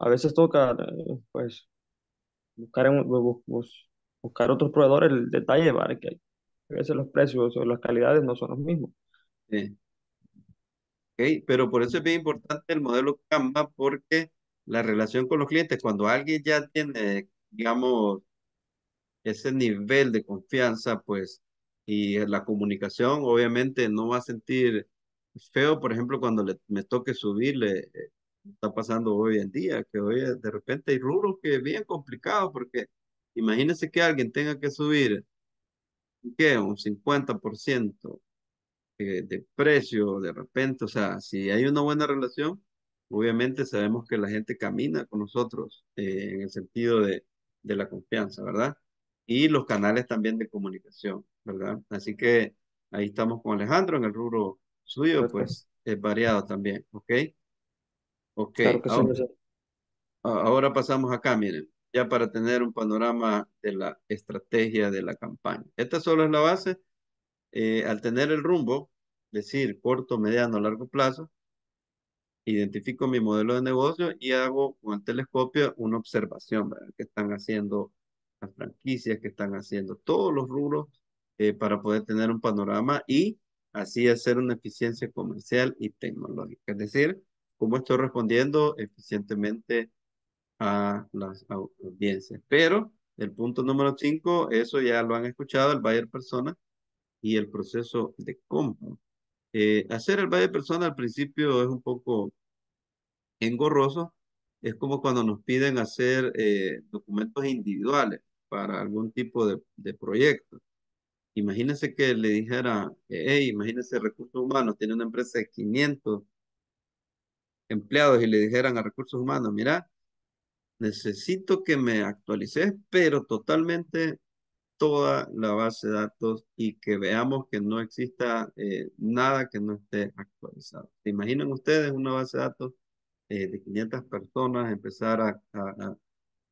a veces toca eh, pues buscar, en- buscar otros proveedores el detalle, ¿vale? Que a veces los precios o las calidades no son los mismos. sí. Ok, Pero por eso es bien importante el modelo Canva porque la relación con los clientes, cuando alguien ya tiene, digamos, ese nivel de confianza, pues, y la comunicación, obviamente no va a sentir feo, por ejemplo, cuando le, me toque subirle, eh, está pasando hoy en día, que hoy de repente hay rubros que es bien complicado, porque imagínense que alguien tenga que subir, ¿qué? Un 50% eh, de precio de repente, o sea, si hay una buena relación, obviamente sabemos que la gente camina con nosotros eh, en el sentido de, de la confianza, ¿verdad? Y los canales también de comunicación, ¿verdad? Así que ahí estamos con Alejandro en el rubro suyo, pues es variado también, ¿ok? Ok, Claro que sí, ahora, ahora pasamos acá, miren, ya para tener un panorama de la estrategia de la campaña. Esta solo es la base eh, al tener el rumbo, decir corto, mediano, largo plazo, identifico mi modelo de negocio y hago con el telescopio una observación, ¿verdad? Que están haciendo las franquicias, que están haciendo todos los rubros eh, para poder tener un panorama y así hacer una eficiencia comercial y tecnológica. Es decir, cómo estoy respondiendo eficientemente a las audiencias. Pero el punto número 5, eso ya lo han escuchado, el buyer persona y el proceso de compra. Eh, hacer el buyer persona al principio es un poco engorroso. Es como cuando nos piden hacer eh, documentos individuales para algún tipo de, proyecto. Imagínense que le dijera, hey, imagínense recursos humanos, tiene una empresa de 500 empleados y le dijeran a recursos humanos, mira, necesito que me actualices, pero totalmente toda la base de datos y que veamos que no exista eh, nada que no esté actualizado. ¿Se imaginan ustedes una base de datos eh, de 500 personas empezar a,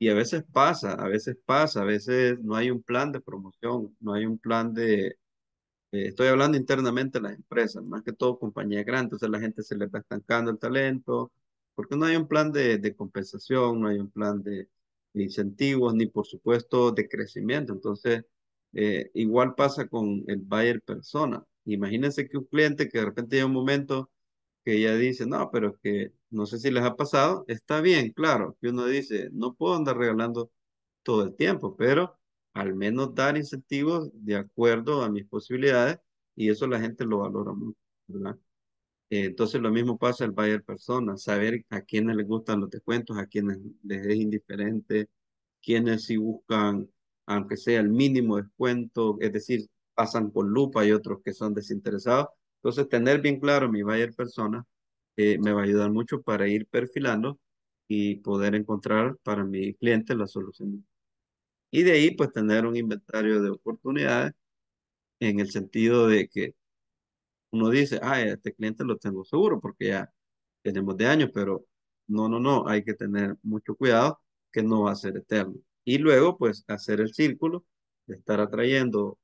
Y a veces pasa, a veces pasa, a veces no hay un plan de promoción, no hay un plan de... Eh, estoy hablando internamente de las empresas, más que todo compañías grandes, entonces la gente se le está estancando el talento, porque no hay un plan de, compensación, no hay un plan de, de, incentivos, ni por supuesto de crecimiento. Entonces, eh, igual pasa con el buyer persona. Imagínense que un cliente que de repente llega un momento que ya dice, no, pero que no sé si les ha pasado, está bien, claro, que uno dice, no puedo andar regalando todo el tiempo, pero al menos dar incentivos de acuerdo a mis posibilidades y eso la gente lo valora mucho, ¿verdad? Eh, entonces lo mismo pasa al buyer persona, saber a quienes les gustan los descuentos, a quienes les es indiferente, quienes si buscan, aunque sea el mínimo descuento, es decir, pasan por lupa y otros que son desinteresados. Entonces tener bien claro mi buyer persona eh, me va a ayudar mucho para ir perfilando y poder encontrar para mi cliente la solución. Y de ahí pues tener un inventario de oportunidades en el sentido de que uno dice, ah, este cliente lo tengo seguro porque ya tenemos de años, pero no, no, no, hay que tener mucho cuidado que no va a ser eterno. Y luego, pues, hacer el círculo de estar atrayendo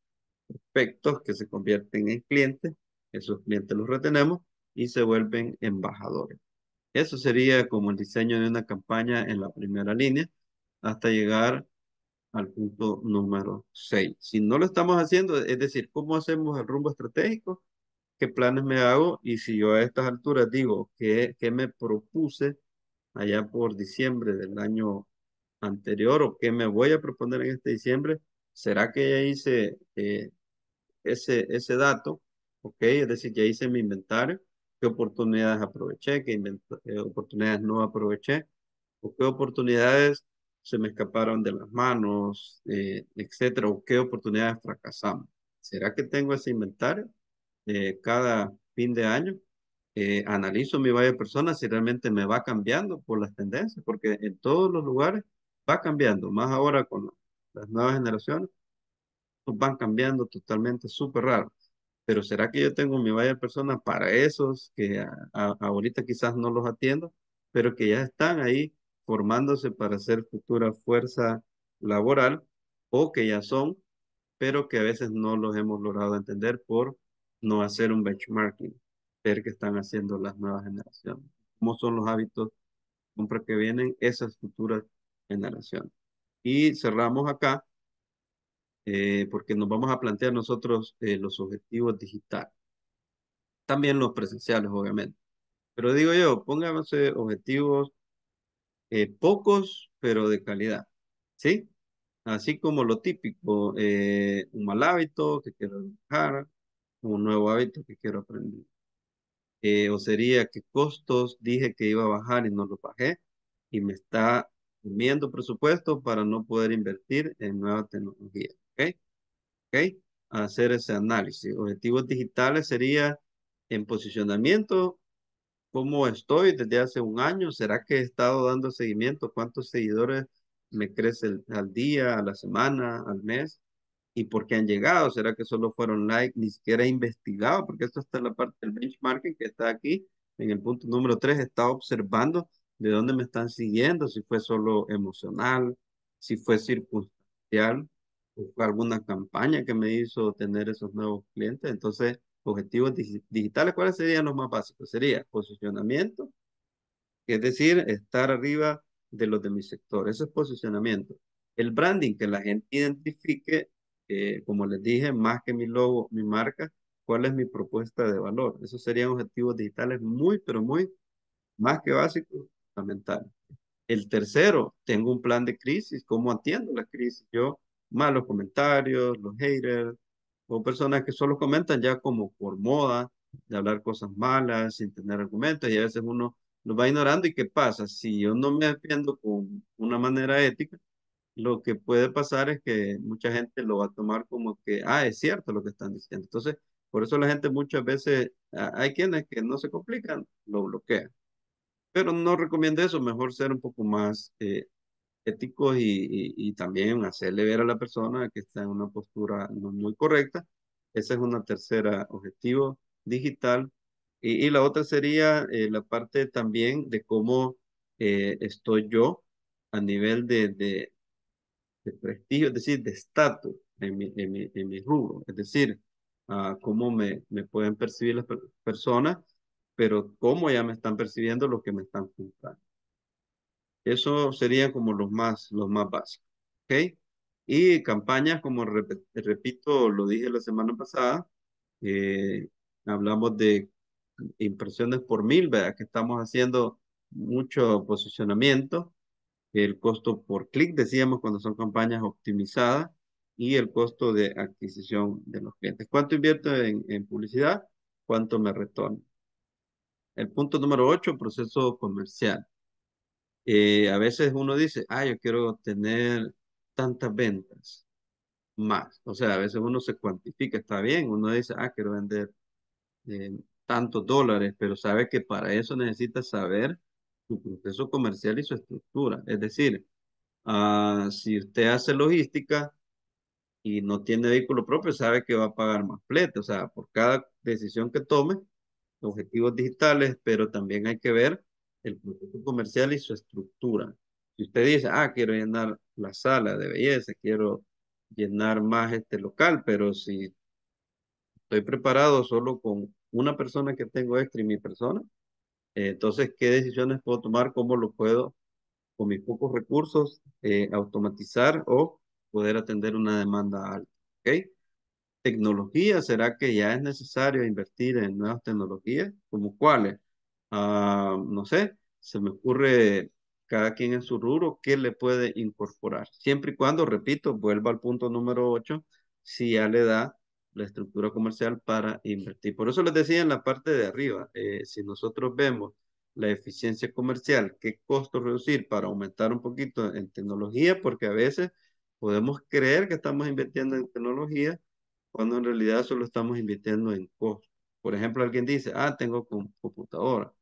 prospectos que se convierten en clientes, esos clientes los retenemos y se vuelven embajadores. Eso sería como el diseño de una campaña en la primera línea hasta llegar al punto número 6. Si no lo estamos haciendo, es decir, ¿cómo hacemos el rumbo estratégico? qué planes me hago y si yo a estas alturas digo que, que me propuse allá por diciembre del año anterior o qué me voy a proponer en este diciembre, ¿será que ya hice eh, ese, ese dato? ¿Ok? Es decir, ya hice mi inventario, qué oportunidades aproveché, qué eh, oportunidades no aproveché, o qué oportunidades se me escaparon de las manos, eh, etcétera, o qué oportunidades fracasamos. ¿Será que tengo ese inventario? Eh, cada fin de año, eh, analizo mi valle de personas si realmente me va cambiando por las tendencias, porque en todos los lugares va cambiando, más ahora con las nuevas generaciones, pues van cambiando totalmente súper raro. Pero ¿será que yo tengo mi valle de personas para esos que ahorita quizás no los atiendo, pero que ya están ahí formándose para ser futura fuerza laboral o que ya son, pero que a veces no los hemos logrado entender por no hacer un benchmarking, ver qué están haciendo las nuevas generaciones, cómo son los hábitos compra que vienen esas futuras generaciones. Y cerramos acá eh, porque nos vamos a plantear nosotros eh, los objetivos digitales. También los presenciales, obviamente. Pero digo yo, pónganse objetivos eh, pocos, pero de calidad. ¿Sí? Así como lo típico, un mal hábito que quiero dejar, un nuevo hábito que quiero aprender. Eh, o sería que costos dije que iba a bajar y no lo bajé y me está comiendo presupuesto para no poder invertir en nueva tecnología. ¿Ok? ¿Ok? Hacer ese análisis. Objetivos digitales sería en posicionamiento, cómo estoy desde hace un año, ¿será que he estado dando seguimiento? ¿Cuántos seguidores me crece al día, a la semana, al mes? y por qué han llegado. ¿Será que solo fueron like? Ni siquiera he investigado, porque esto está en la parte del benchmarking que está aquí. En el punto número 3 está observando de dónde me están siguiendo, si fue solo emocional, si fue circunstancial, alguna campaña que me hizo tener esos nuevos clientes. Entonces, objetivos digitales, ¿cuáles serían los más básicos? Sería posicionamiento, es decir, estar arriba de los de mi sector. Ese es posicionamiento. El branding, que la gente identifique, eh, como les dije, más que mi logo, mi marca, cuál es mi propuesta de valor. Esos serían objetivos digitales muy, pero muy más que básicos, fundamentales. El tercero, tengo un plan de crisis, cómo atiendo la crisis. Yo, malos comentarios, los haters, o personas que solo comentan ya como por moda, de hablar cosas malas, sin tener argumentos, y a veces uno lo va ignorando. ¿Y qué pasa? Si yo no me defiendo con una manera ética, lo que puede pasar es que mucha gente lo va a tomar como que, ah, es cierto lo que están diciendo. Entonces, por eso la gente muchas veces, hay quienes que no se complican, lo bloquean. Pero no recomiendo eso, mejor ser un poco más eh, éticos y, y, también hacerle ver a la persona que está en una postura no muy correcta. Esa es una tercera objetivo digital. Y, y la otra sería eh, la parte también de cómo eh, estoy yo a nivel de, de, de prestigio, es decir, de estatus en mi, en, mi, en mi rubro. Es decir, uh, cómo me, me pueden percibir las personas, pero cómo ya me están percibiendo lo que me están comprando. Eso sería como los más, los más básicos. ¿Ok? Y campañas, como repito, lo dije la semana pasada, eh, hablamos de impresiones por mil, ¿verdad? Que estamos haciendo mucho posicionamiento. El costo por clic, decíamos, cuando son campañas optimizadas y el costo de adquisición de los clientes. ¿Cuánto invierto en, en publicidad? ¿Cuánto me retorna? El punto número 8, proceso comercial. Eh, a veces uno dice, ah, yo quiero tener tantas ventas más. O sea, a veces uno se cuantifica, está bien, uno dice, ah, quiero vender eh, tantos dólares, pero sabe que para eso necesita saber su proceso comercial y su estructura. Es decir, ah, si usted hace logística y no tiene vehículo propio, sabe que va a pagar más flete. O sea, por cada decisión que tome, objetivos digitales, pero también hay que ver el proceso comercial y su estructura. Si usted dice, ah, quiero llenar la sala de belleza, quiero llenar más este local, pero si estoy preparado solo con una persona que tengo extra y mi persona, eh, entonces, ¿qué decisiones puedo tomar? ¿Cómo lo puedo, con mis pocos recursos, eh, automatizar o poder atender una demanda alta? ¿Ok? Tecnología, ¿será que ya es necesario invertir en nuevas tecnologías? ¿Como cuáles? Ah, no sé, se me ocurre cada quien en su rubro qué le puede incorporar. Siempre y cuando, repito, vuelva al punto número 8, si ya le da la estructura comercial para invertir. Por eso les decía en la parte de arriba, eh, si nosotros vemos la eficiencia comercial, qué costo reducir para aumentar un poquito en tecnología, porque a veces podemos creer que estamos invirtiendo en tecnología cuando en realidad solo estamos invirtiendo en costos. Por ejemplo, alguien dice, ah, tengo computadora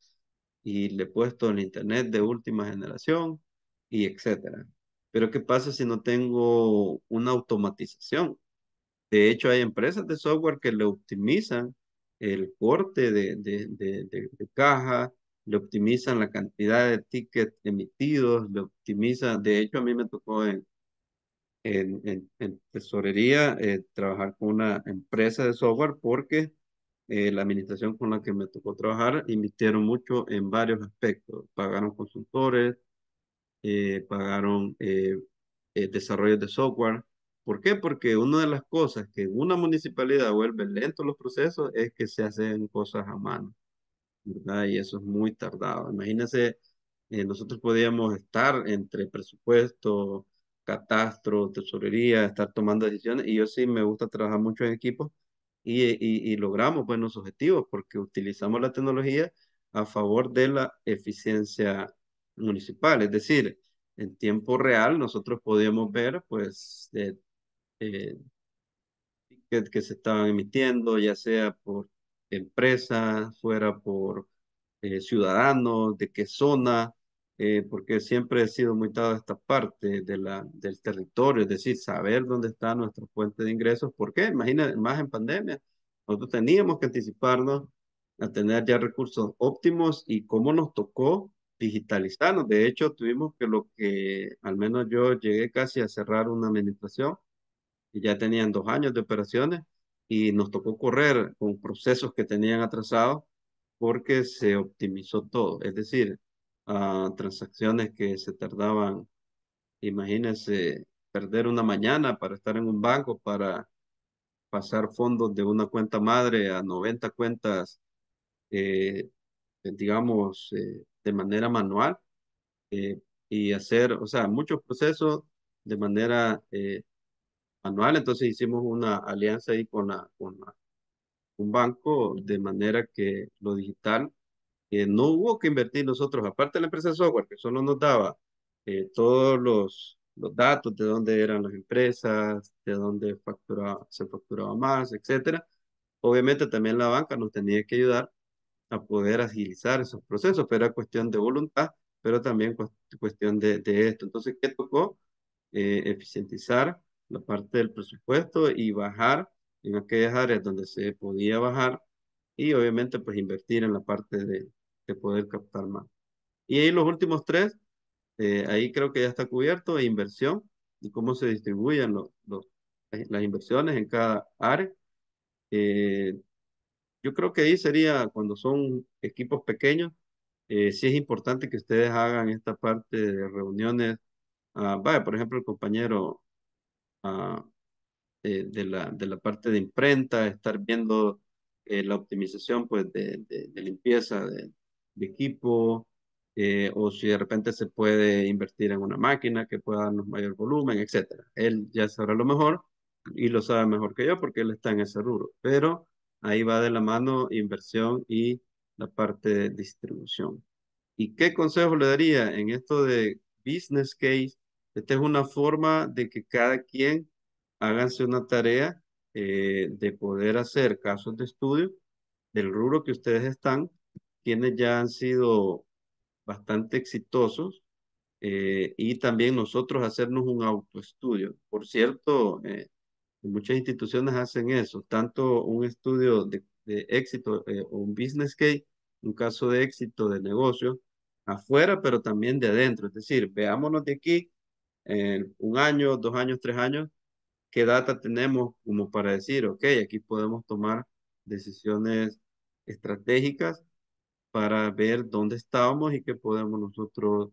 y le he puesto el internet de última generación y etcétera. Pero ¿qué pasa si no tengo una automatización? De hecho, hay empresas de software que le optimizan el corte de, de, de, caja, le optimizan la cantidad de tickets emitidos, le optimizan, de hecho a mí me tocó en, en, en, tesorería eh, trabajar con una empresa de software porque eh, la administración con la que me tocó trabajar invirtieron mucho en varios aspectos. Pagaron consultores, eh, pagaron eh, desarrollos de software. ¿Por qué? Porque una de las cosas que una municipalidad vuelve lento los procesos es que se hacen cosas a mano, ¿verdad? Y eso es muy tardado. Imagínense, nosotros podíamos estar entre presupuesto, catastro, tesorería, estar tomando decisiones, y yo sí me gusta trabajar mucho en equipo, y, logramos buenos objetivos porque utilizamos la tecnología a favor de la eficiencia municipal. Es decir, en tiempo real nosotros podíamos ver pues eh, que, se estaban emitiendo, ya sea por empresas, fuera por eh, ciudadanos, de qué zona, eh, porque siempre he sido muy dado esta parte de la, del territorio, es decir, saber dónde está nuestra fuente de ingresos. ¿Por qué? Imagina, más en pandemia, nosotros teníamos que anticiparnos a tener ya recursos óptimos y cómo nos tocó digitalizarnos. De hecho, tuvimos que lo que, al menos yo llegué casi a cerrar una administración y ya tenían dos años de operaciones y nos tocó correr con procesos que tenían atrasados porque se optimizó todo. Es decir, a transacciones que se tardaban, imagínense, perder una mañana para estar en un banco, para pasar fondos de una cuenta madre a 90 cuentas, eh, digamos, eh, de manera manual eh, y hacer, o sea, muchos procesos de manera manual. Entonces hicimos una alianza ahí con un banco de manera que lo digital no hubo que invertir nosotros, aparte de la empresa de software, que solo nos daba todos los, los datos de dónde eran las empresas, de dónde facturaba, se facturaba más, etcétera. Obviamente también la banca nos tenía que ayudar a poder agilizar esos procesos, pero era cuestión de voluntad, pero también cuestión de, de esto. Entonces, ¿qué tocó? Eh, eficientizar la parte del presupuesto y bajar en aquellas áreas donde se podía bajar y obviamente pues invertir en la parte de, de poder captar más. Y ahí los últimos tres, eh, ahí creo que ya está cubierto, inversión y cómo se distribuyen los, los, las inversiones en cada área. Eh, yo creo que ahí sería cuando son equipos pequeños, eh, sí es importante que ustedes hagan esta parte de reuniones. Uh, vaya, por ejemplo, el compañero uh, de, la, de la parte de imprenta, estar viendo eh, la optimización pues, de, de, limpieza de, equipo, eh, o si de repente se puede invertir en una máquina que pueda darnos mayor volumen, etcétera. Él ya sabrá lo mejor y lo sabe mejor que yo porque él está en ese rubro, pero ahí va de la mano inversión y la parte de distribución. ¿Y qué consejo le daría en esto de business case? Esta es una forma de que cada quien háganse una tarea eh, de poder hacer casos de estudio del rubro que ustedes están, quienes ya han sido bastante exitosos eh, y también nosotros hacernos un autoestudio. Por cierto, eh, muchas instituciones hacen eso, tanto un estudio de, de éxito o un business case, un caso de éxito de negocio afuera, pero también de adentro. Es decir, veámonos de aquí, en un año, dos años, tres años, qué data tenemos como para decir, ok, aquí podemos tomar decisiones estratégicas para ver dónde estábamos y qué podemos nosotros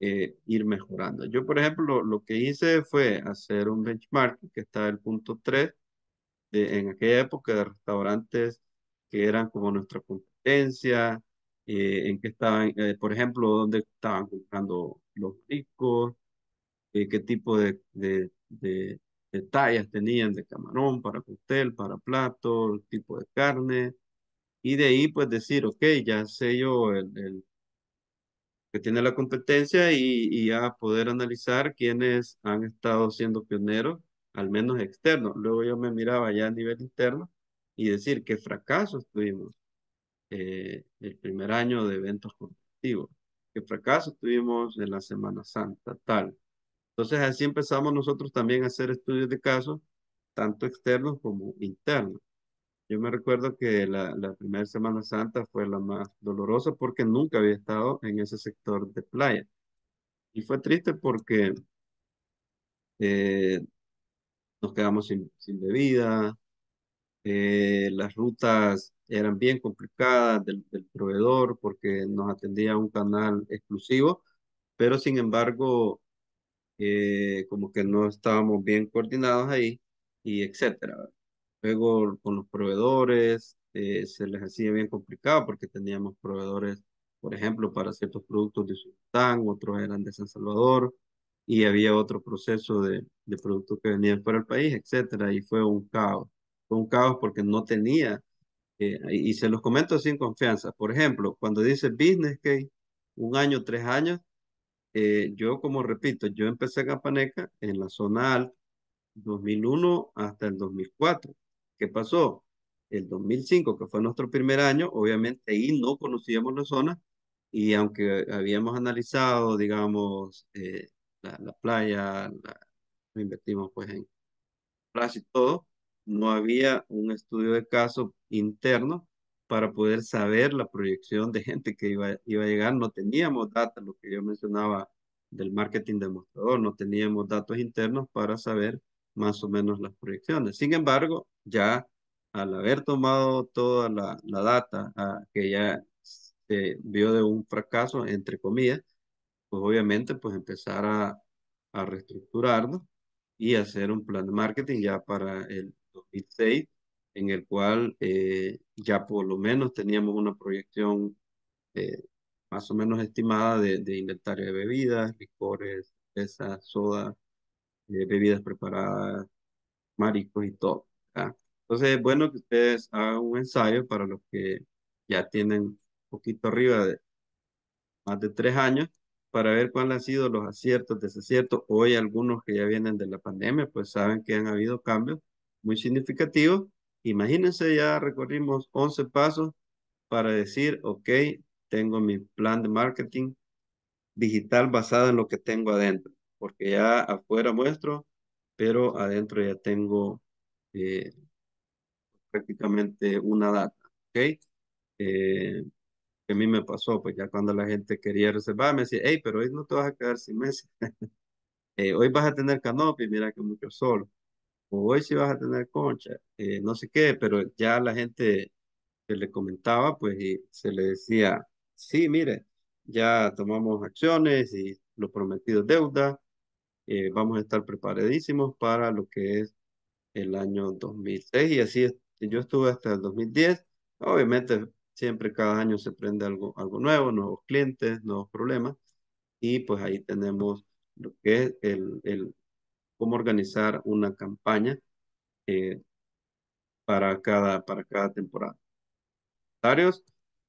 eh, ir mejorando. Yo, por ejemplo, lo, que hice fue hacer un benchmark, que está el punto 3, de, en aquella época de restaurantes que eran como nuestra competencia, eh, en qué estaban, eh, por ejemplo, dónde estaban comprando los ricos, qué tipo de, de, de, tallas tenían de camarón para cóctel, para plato, tipo de carne, y de ahí pues decir, ok, ya sé yo el, el que tiene la competencia y, y, ya poder analizar quiénes han estado siendo pioneros, al menos externos. Luego yo me miraba ya a nivel interno y decir qué fracasos tuvimos eh, el primer año de eventos corporativos, qué fracasos tuvimos en la Semana Santa, tal. Entonces así empezamos nosotros también a hacer estudios de casos, tanto externos como internos. Yo me recuerdo que la, la primera Semana Santa fue la más dolorosa porque nunca había estado en ese sector de playa. Y fue triste porque eh, nos quedamos sin, sin bebida, eh, las rutas eran bien complicadas del, del, proveedor porque nos atendía un canal exclusivo, pero sin embargo eh, como que no estábamos bien coordinados ahí y etcétera. Luego con los proveedores eh, se les hacía bien complicado porque teníamos proveedores, por ejemplo, para ciertos productos de Sultán, otros eran de San Salvador y había otro proceso de, de productos que venían fuera del país, etcétera, y fue un caos. Fue un caos porque no tenía, eh, y se los comento sin confianza. Por ejemplo, cuando dice business case, un año, tres años, eh, yo como repito, yo empecé Capaneca en la zona alta, 2001 hasta el 2004. ¿Qué pasó? El 2005, que fue nuestro primer año, obviamente ahí no conocíamos la zona y aunque habíamos analizado, digamos, eh, la, la, playa, la, invertimos pues en playa y todo, no había un estudio de caso interno para poder saber la proyección de gente que iba, iba a llegar. No teníamos datos, lo que yo mencionaba del marketing demostrador, no teníamos datos internos para saber más o menos las proyecciones. Sin embargo, ya al haber tomado toda la, la data, a, que ya eh, vio de un fracaso, entre comillas, pues obviamente pues empezar a, a reestructurarnos y hacer un plan de marketing ya para el 2006, en el cual eh, ya por lo menos teníamos una proyección eh, más o menos estimada de, inventario de bebidas, licores, cerveza, soda, eh, bebidas preparadas, mariscos y todo. Entonces es bueno que ustedes hagan un ensayo para los que ya tienen un poquito arriba de más de tres años para ver cuáles han sido los aciertos, desaciertos. Hoy algunos que ya vienen de la pandemia, pues saben que han habido cambios muy significativos. Imagínense, ya recorrimos 11 pasos para decir, ok, tengo mi plan de marketing digital basado en lo que tengo adentro, porque ya afuera muestro, pero adentro ya tengo eh, prácticamente una data, ¿ok? Eh, que a mí me pasó, pues ya cuando la gente quería reservar, me decía, hey, pero hoy no te vas a quedar sin meses. Eh, hoy vas a tener canopy, mira que mucho sol. O hoy sí vas a tener concha, eh, no sé qué, pero ya la gente que le comentaba, pues se le decía, sí, mire, ya tomamos acciones y lo prometido deuda, vamos a estar preparadísimos para lo que es el año 2006 y así yo estuve hasta el 2010. Obviamente siempre cada año se prende algo, algo nuevo, nuevos clientes, nuevos problemas y pues ahí tenemos lo que es el, el cómo organizar una campaña eh, para, cada, para cada temporada.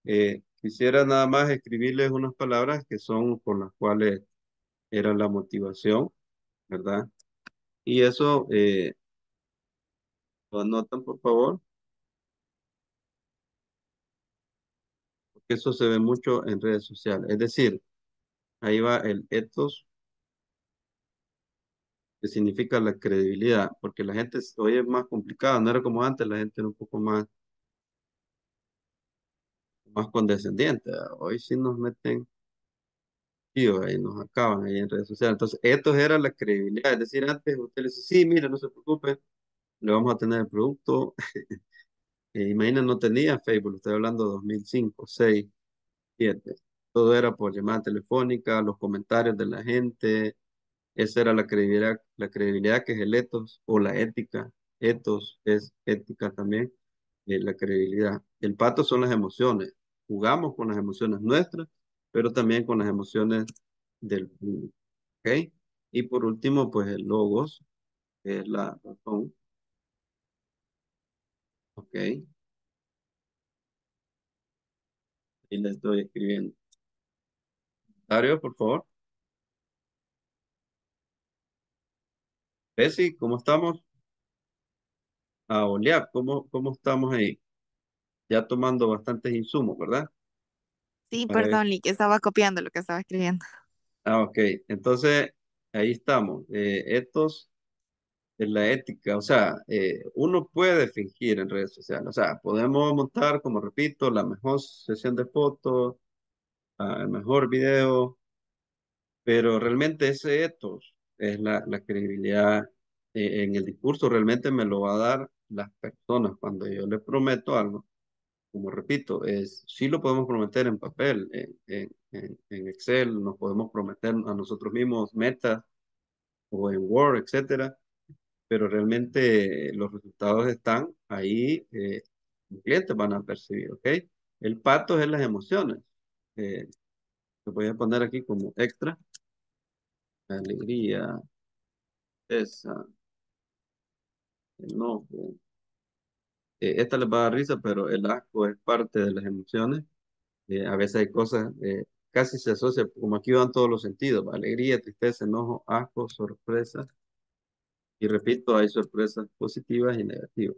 Eh, quisiera nada más escribirles unas palabras que son con las cuales era la motivación, ¿verdad? Y eso eh, lo anotan, por favor. Porque eso se ve mucho en redes sociales. Es decir, ahí va el ethos, que significa la credibilidad, porque la gente hoy es más complicado, no era como antes, la gente era un poco más, más condescendiente. Hoy sí nos meten ahí nos acaban ahí en redes sociales. Entonces, esto era la credibilidad. Es decir, antes usted le dice, sí, mire, no se preocupe, le vamos a tener el producto. eh, imagina, no tenía Facebook, estoy hablando de 2005, 6, 7. Todo era por llamada telefónica, los comentarios de la gente. Esa era la credibilidad, la credibilidad que es el ethos o la ética. Ethos es ética también, eh, la credibilidad. El pato son las emociones. Jugamos con las emociones nuestras, pero también con las emociones del público. ¿Ok? Y por último, pues el logos, que es la razón. Ok. Y le estoy escribiendo. Dario, por favor. Bessie, ¿cómo estamos? Ah, Oliap, ¿cómo, ¿cómo estamos ahí? Ya tomando bastantes insumos, ¿verdad? Sí, perdón, Lick, estaba copiando lo que estaba escribiendo. Ah, ok. Entonces, ahí estamos. Eh, estos es la ética, o sea, eh, uno puede fingir en redes sociales, o sea, podemos montar, como repito, la mejor sesión de fotos, el mejor video, pero realmente ese ethos es la, credibilidad eh, en el discurso, realmente me lo va a dar las personas cuando yo les prometo algo. Como repito, es, sí lo podemos prometer en papel, en, en, en Excel, nos podemos prometer a nosotros mismos metas o en Word, etcétera, pero realmente los resultados están ahí, eh, los clientes van a percibir, ¿ok? El pato es las emociones. Eh, lo voy a poner aquí como extra. Alegría, esa, enojo. Eh, esta les va a dar risa, pero el asco es parte de las emociones. Eh, a veces hay cosas, eh, casi se asocia, como aquí van todos los sentidos, alegría, tristeza, enojo, asco, sorpresa. Y repito, hay sorpresas positivas y negativas.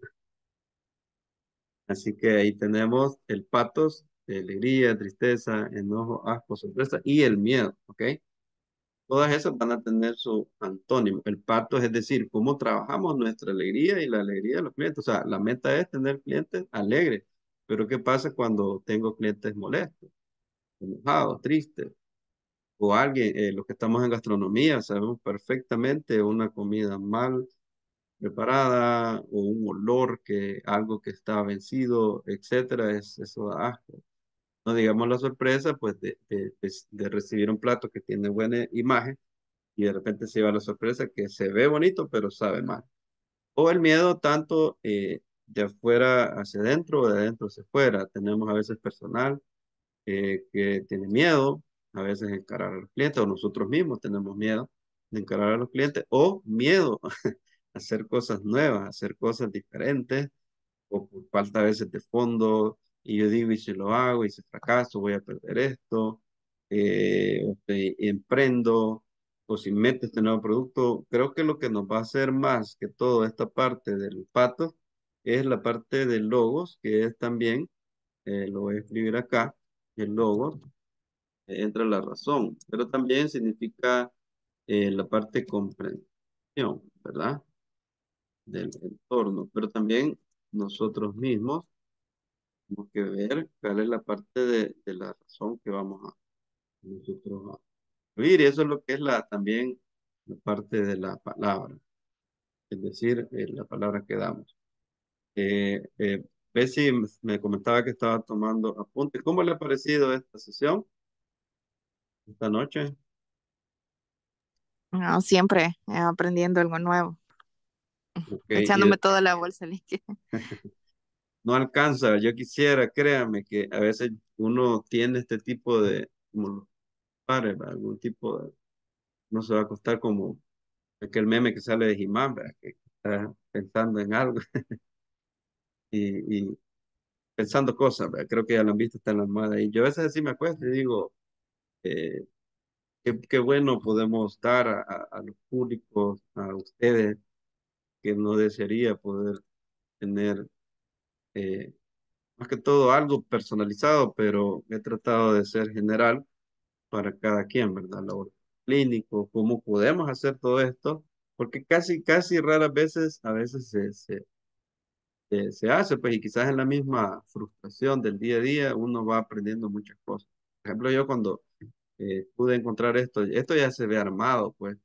Así que ahí tenemos el patos, alegría, tristeza, enojo, asco, sorpresa y el miedo, ¿ok? Todas esas van a tener su antónimo. El pato es decir, cómo trabajamos nuestra alegría y la alegría de los clientes. O sea, la meta es tener clientes alegres. Pero ¿qué pasa cuando tengo clientes molestos, enojados, tristes? O alguien, eh, los que estamos en gastronomía, sabemos perfectamente una comida mal preparada o un olor que algo que está vencido, etcétera, es, eso da asco. No digamos la sorpresa, pues, de, de, recibir un plato que tiene buena imagen y de repente se lleva la sorpresa que se ve bonito, pero sabe mal. O el miedo tanto eh, de afuera hacia adentro o de adentro hacia afuera. Tenemos a veces personal eh, que tiene miedo, a veces encarar a los clientes, o nosotros mismos tenemos miedo de encarar a los clientes, o miedo a hacer cosas nuevas, a hacer cosas diferentes, o por falta a veces de fondo, y yo digo, y si lo hago, y si fracaso, voy a perder esto, eh, o te emprendo, o si meto este nuevo producto, creo que lo que nos va a hacer más que toda esta parte del pato es la parte de logos, que es también, eh, lo voy a escribir acá, el logo, entra la razón, pero también significa eh, la parte comprensión, ¿verdad? Del entorno, pero también nosotros mismos tenemos que ver cuál es la parte de, de la razón que vamos a nosotros a oír, y eso es lo que es la, también la parte de la palabra, es decir, eh, la palabra que damos. Eh, eh, Bessie me comentaba que estaba tomando apuntes. ¿Cómo le ha parecido esta sesión esta noche? No, siempre eh, aprendiendo algo nuevo, Ok, y- echándome toda la bolsa no alcanza. Yo quisiera, créame, que a veces uno tiene este tipo de, como los padres, algún tipo de, no se va a acostar como aquel meme que sale de ¿verdad? que está pensando en algo y, y pensando cosas, ¿verdad? creo que ya lo han visto, está en la almohada. Y yo a veces así me acuesto y digo, eh, qué, qué bueno podemos dar a, a, los públicos, a ustedes, que no desearía poder tener eh, más que todo algo personalizado, pero he tratado de ser general para cada quien, ¿verdad? Labor clínico, cómo podemos hacer todo esto, porque casi, casi raras veces, a veces se, se, se, se hace, pues, y quizás en la misma frustración del día a día uno va aprendiendo muchas cosas. Por ejemplo, yo cuando eh, pude encontrar esto, esto ya se ve armado, pues,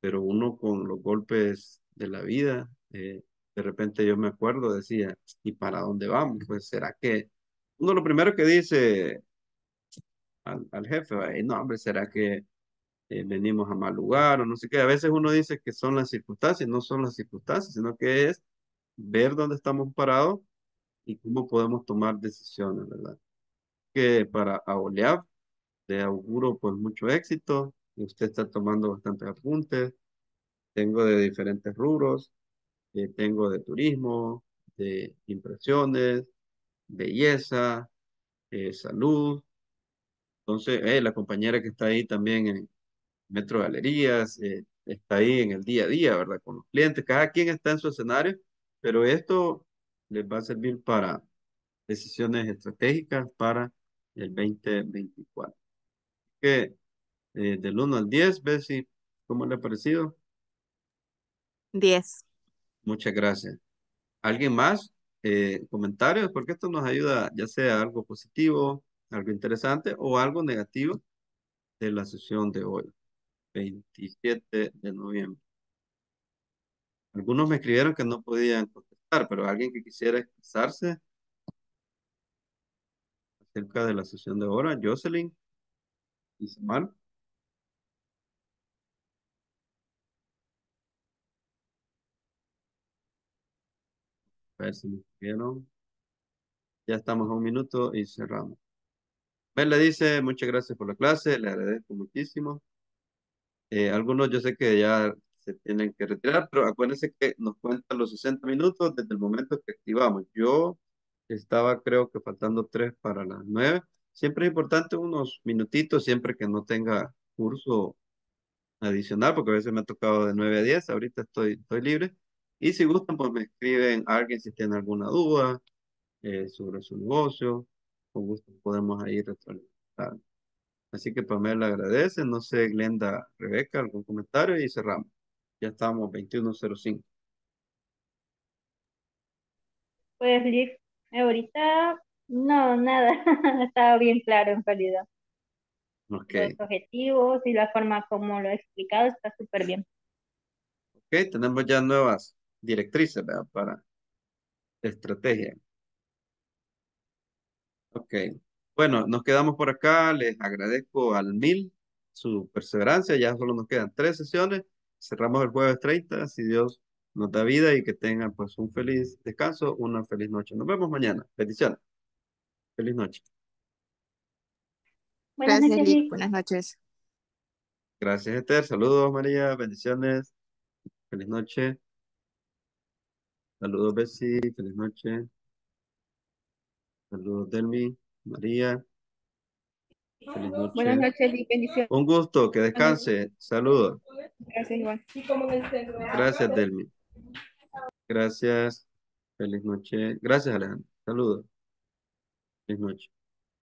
pero uno con los golpes de la vida, eh, de repente yo me acuerdo, decía, ¿y para dónde vamos? Pues será que uno lo primero que dice al, al jefe, va, "Eh, no, hombre, será que eh, venimos a mal lugar o no sé qué. A veces uno dice que son las circunstancias, no son las circunstancias, sino que es ver dónde estamos parados y cómo podemos tomar decisiones, ¿verdad? Que para Aoleab le auguro pues mucho éxito. Usted está tomando bastantes apuntes. Tengo de diferentes rubros. eh, tengo de turismo, de impresiones, belleza, eh, salud. Entonces, eh, la compañera que está ahí también en Metro Galerías, eh, está ahí en el día a día, ¿verdad? Con los clientes. Cada quien está en su escenario, pero esto les va a servir para decisiones estratégicas para el 2024. Que eh, del 1 al 10, Bessie, ¿cómo le ha parecido? 10. Muchas gracias. ¿Alguien más? Eh, comentarios, porque esto nos ayuda, ya sea algo positivo, algo interesante o algo negativo de la sesión de hoy, 27 de noviembre. Algunos me escribieron que no podían contestar, pero alguien que quisiera expresarse acerca de la sesión de ahora, Jocelyn y Samal. A ver si me escribieron. Ya estamos a un minuto y cerramos. Él le dice, muchas gracias por la clase, le agradezco muchísimo. Eh, algunos yo sé que ya se tienen que retirar, pero acuérdense que nos cuentan los 60 minutos desde el momento que activamos. Yo estaba creo que faltando tres para las nueve. Siempre es importante unos minutitos, siempre que no tenga curso adicional, porque a veces me ha tocado de 9 a 10, ahorita estoy, estoy libre. Y si gustan, pues me escriben a alguien si tiene alguna duda eh, sobre su negocio, con gusto podemos ahí retroalimentar. Así que Pamela agradece, no sé, Glenda, Rebeca, algún comentario y cerramos. Ya estamos 21.05. Pues Liz, ahorita no, nada, estaba bien claro en realidad. Ok, Los objetivos y la forma como lo he explicado está súper bien. ok, tenemos ya nuevas directrices, ¿verdad? Para estrategia. Ok, Bueno, nos quedamos por acá. Les agradezco al mil su perseverancia. Ya solo nos quedan tres sesiones. Cerramos el jueves 30, si Dios nos da vida y que tengan pues un feliz descanso, una feliz noche. Nos vemos mañana. Bendiciones. Feliz noche. Buenas Gracias, noches, Lick. Buenas noches. Gracias, Esther. Saludos, María. Bendiciones. Feliz noche. Saludos, Bessie. Feliz noche. Saludos, Delmi. María. Feliz noche. Buenas noches, Lick. Bendiciones. Un gusto. Que descanse. Saludos. Gracias, igual. Gracias, Delmi. Gracias. Feliz noche. Gracias, Alejandro. Saludos. Feliz noche.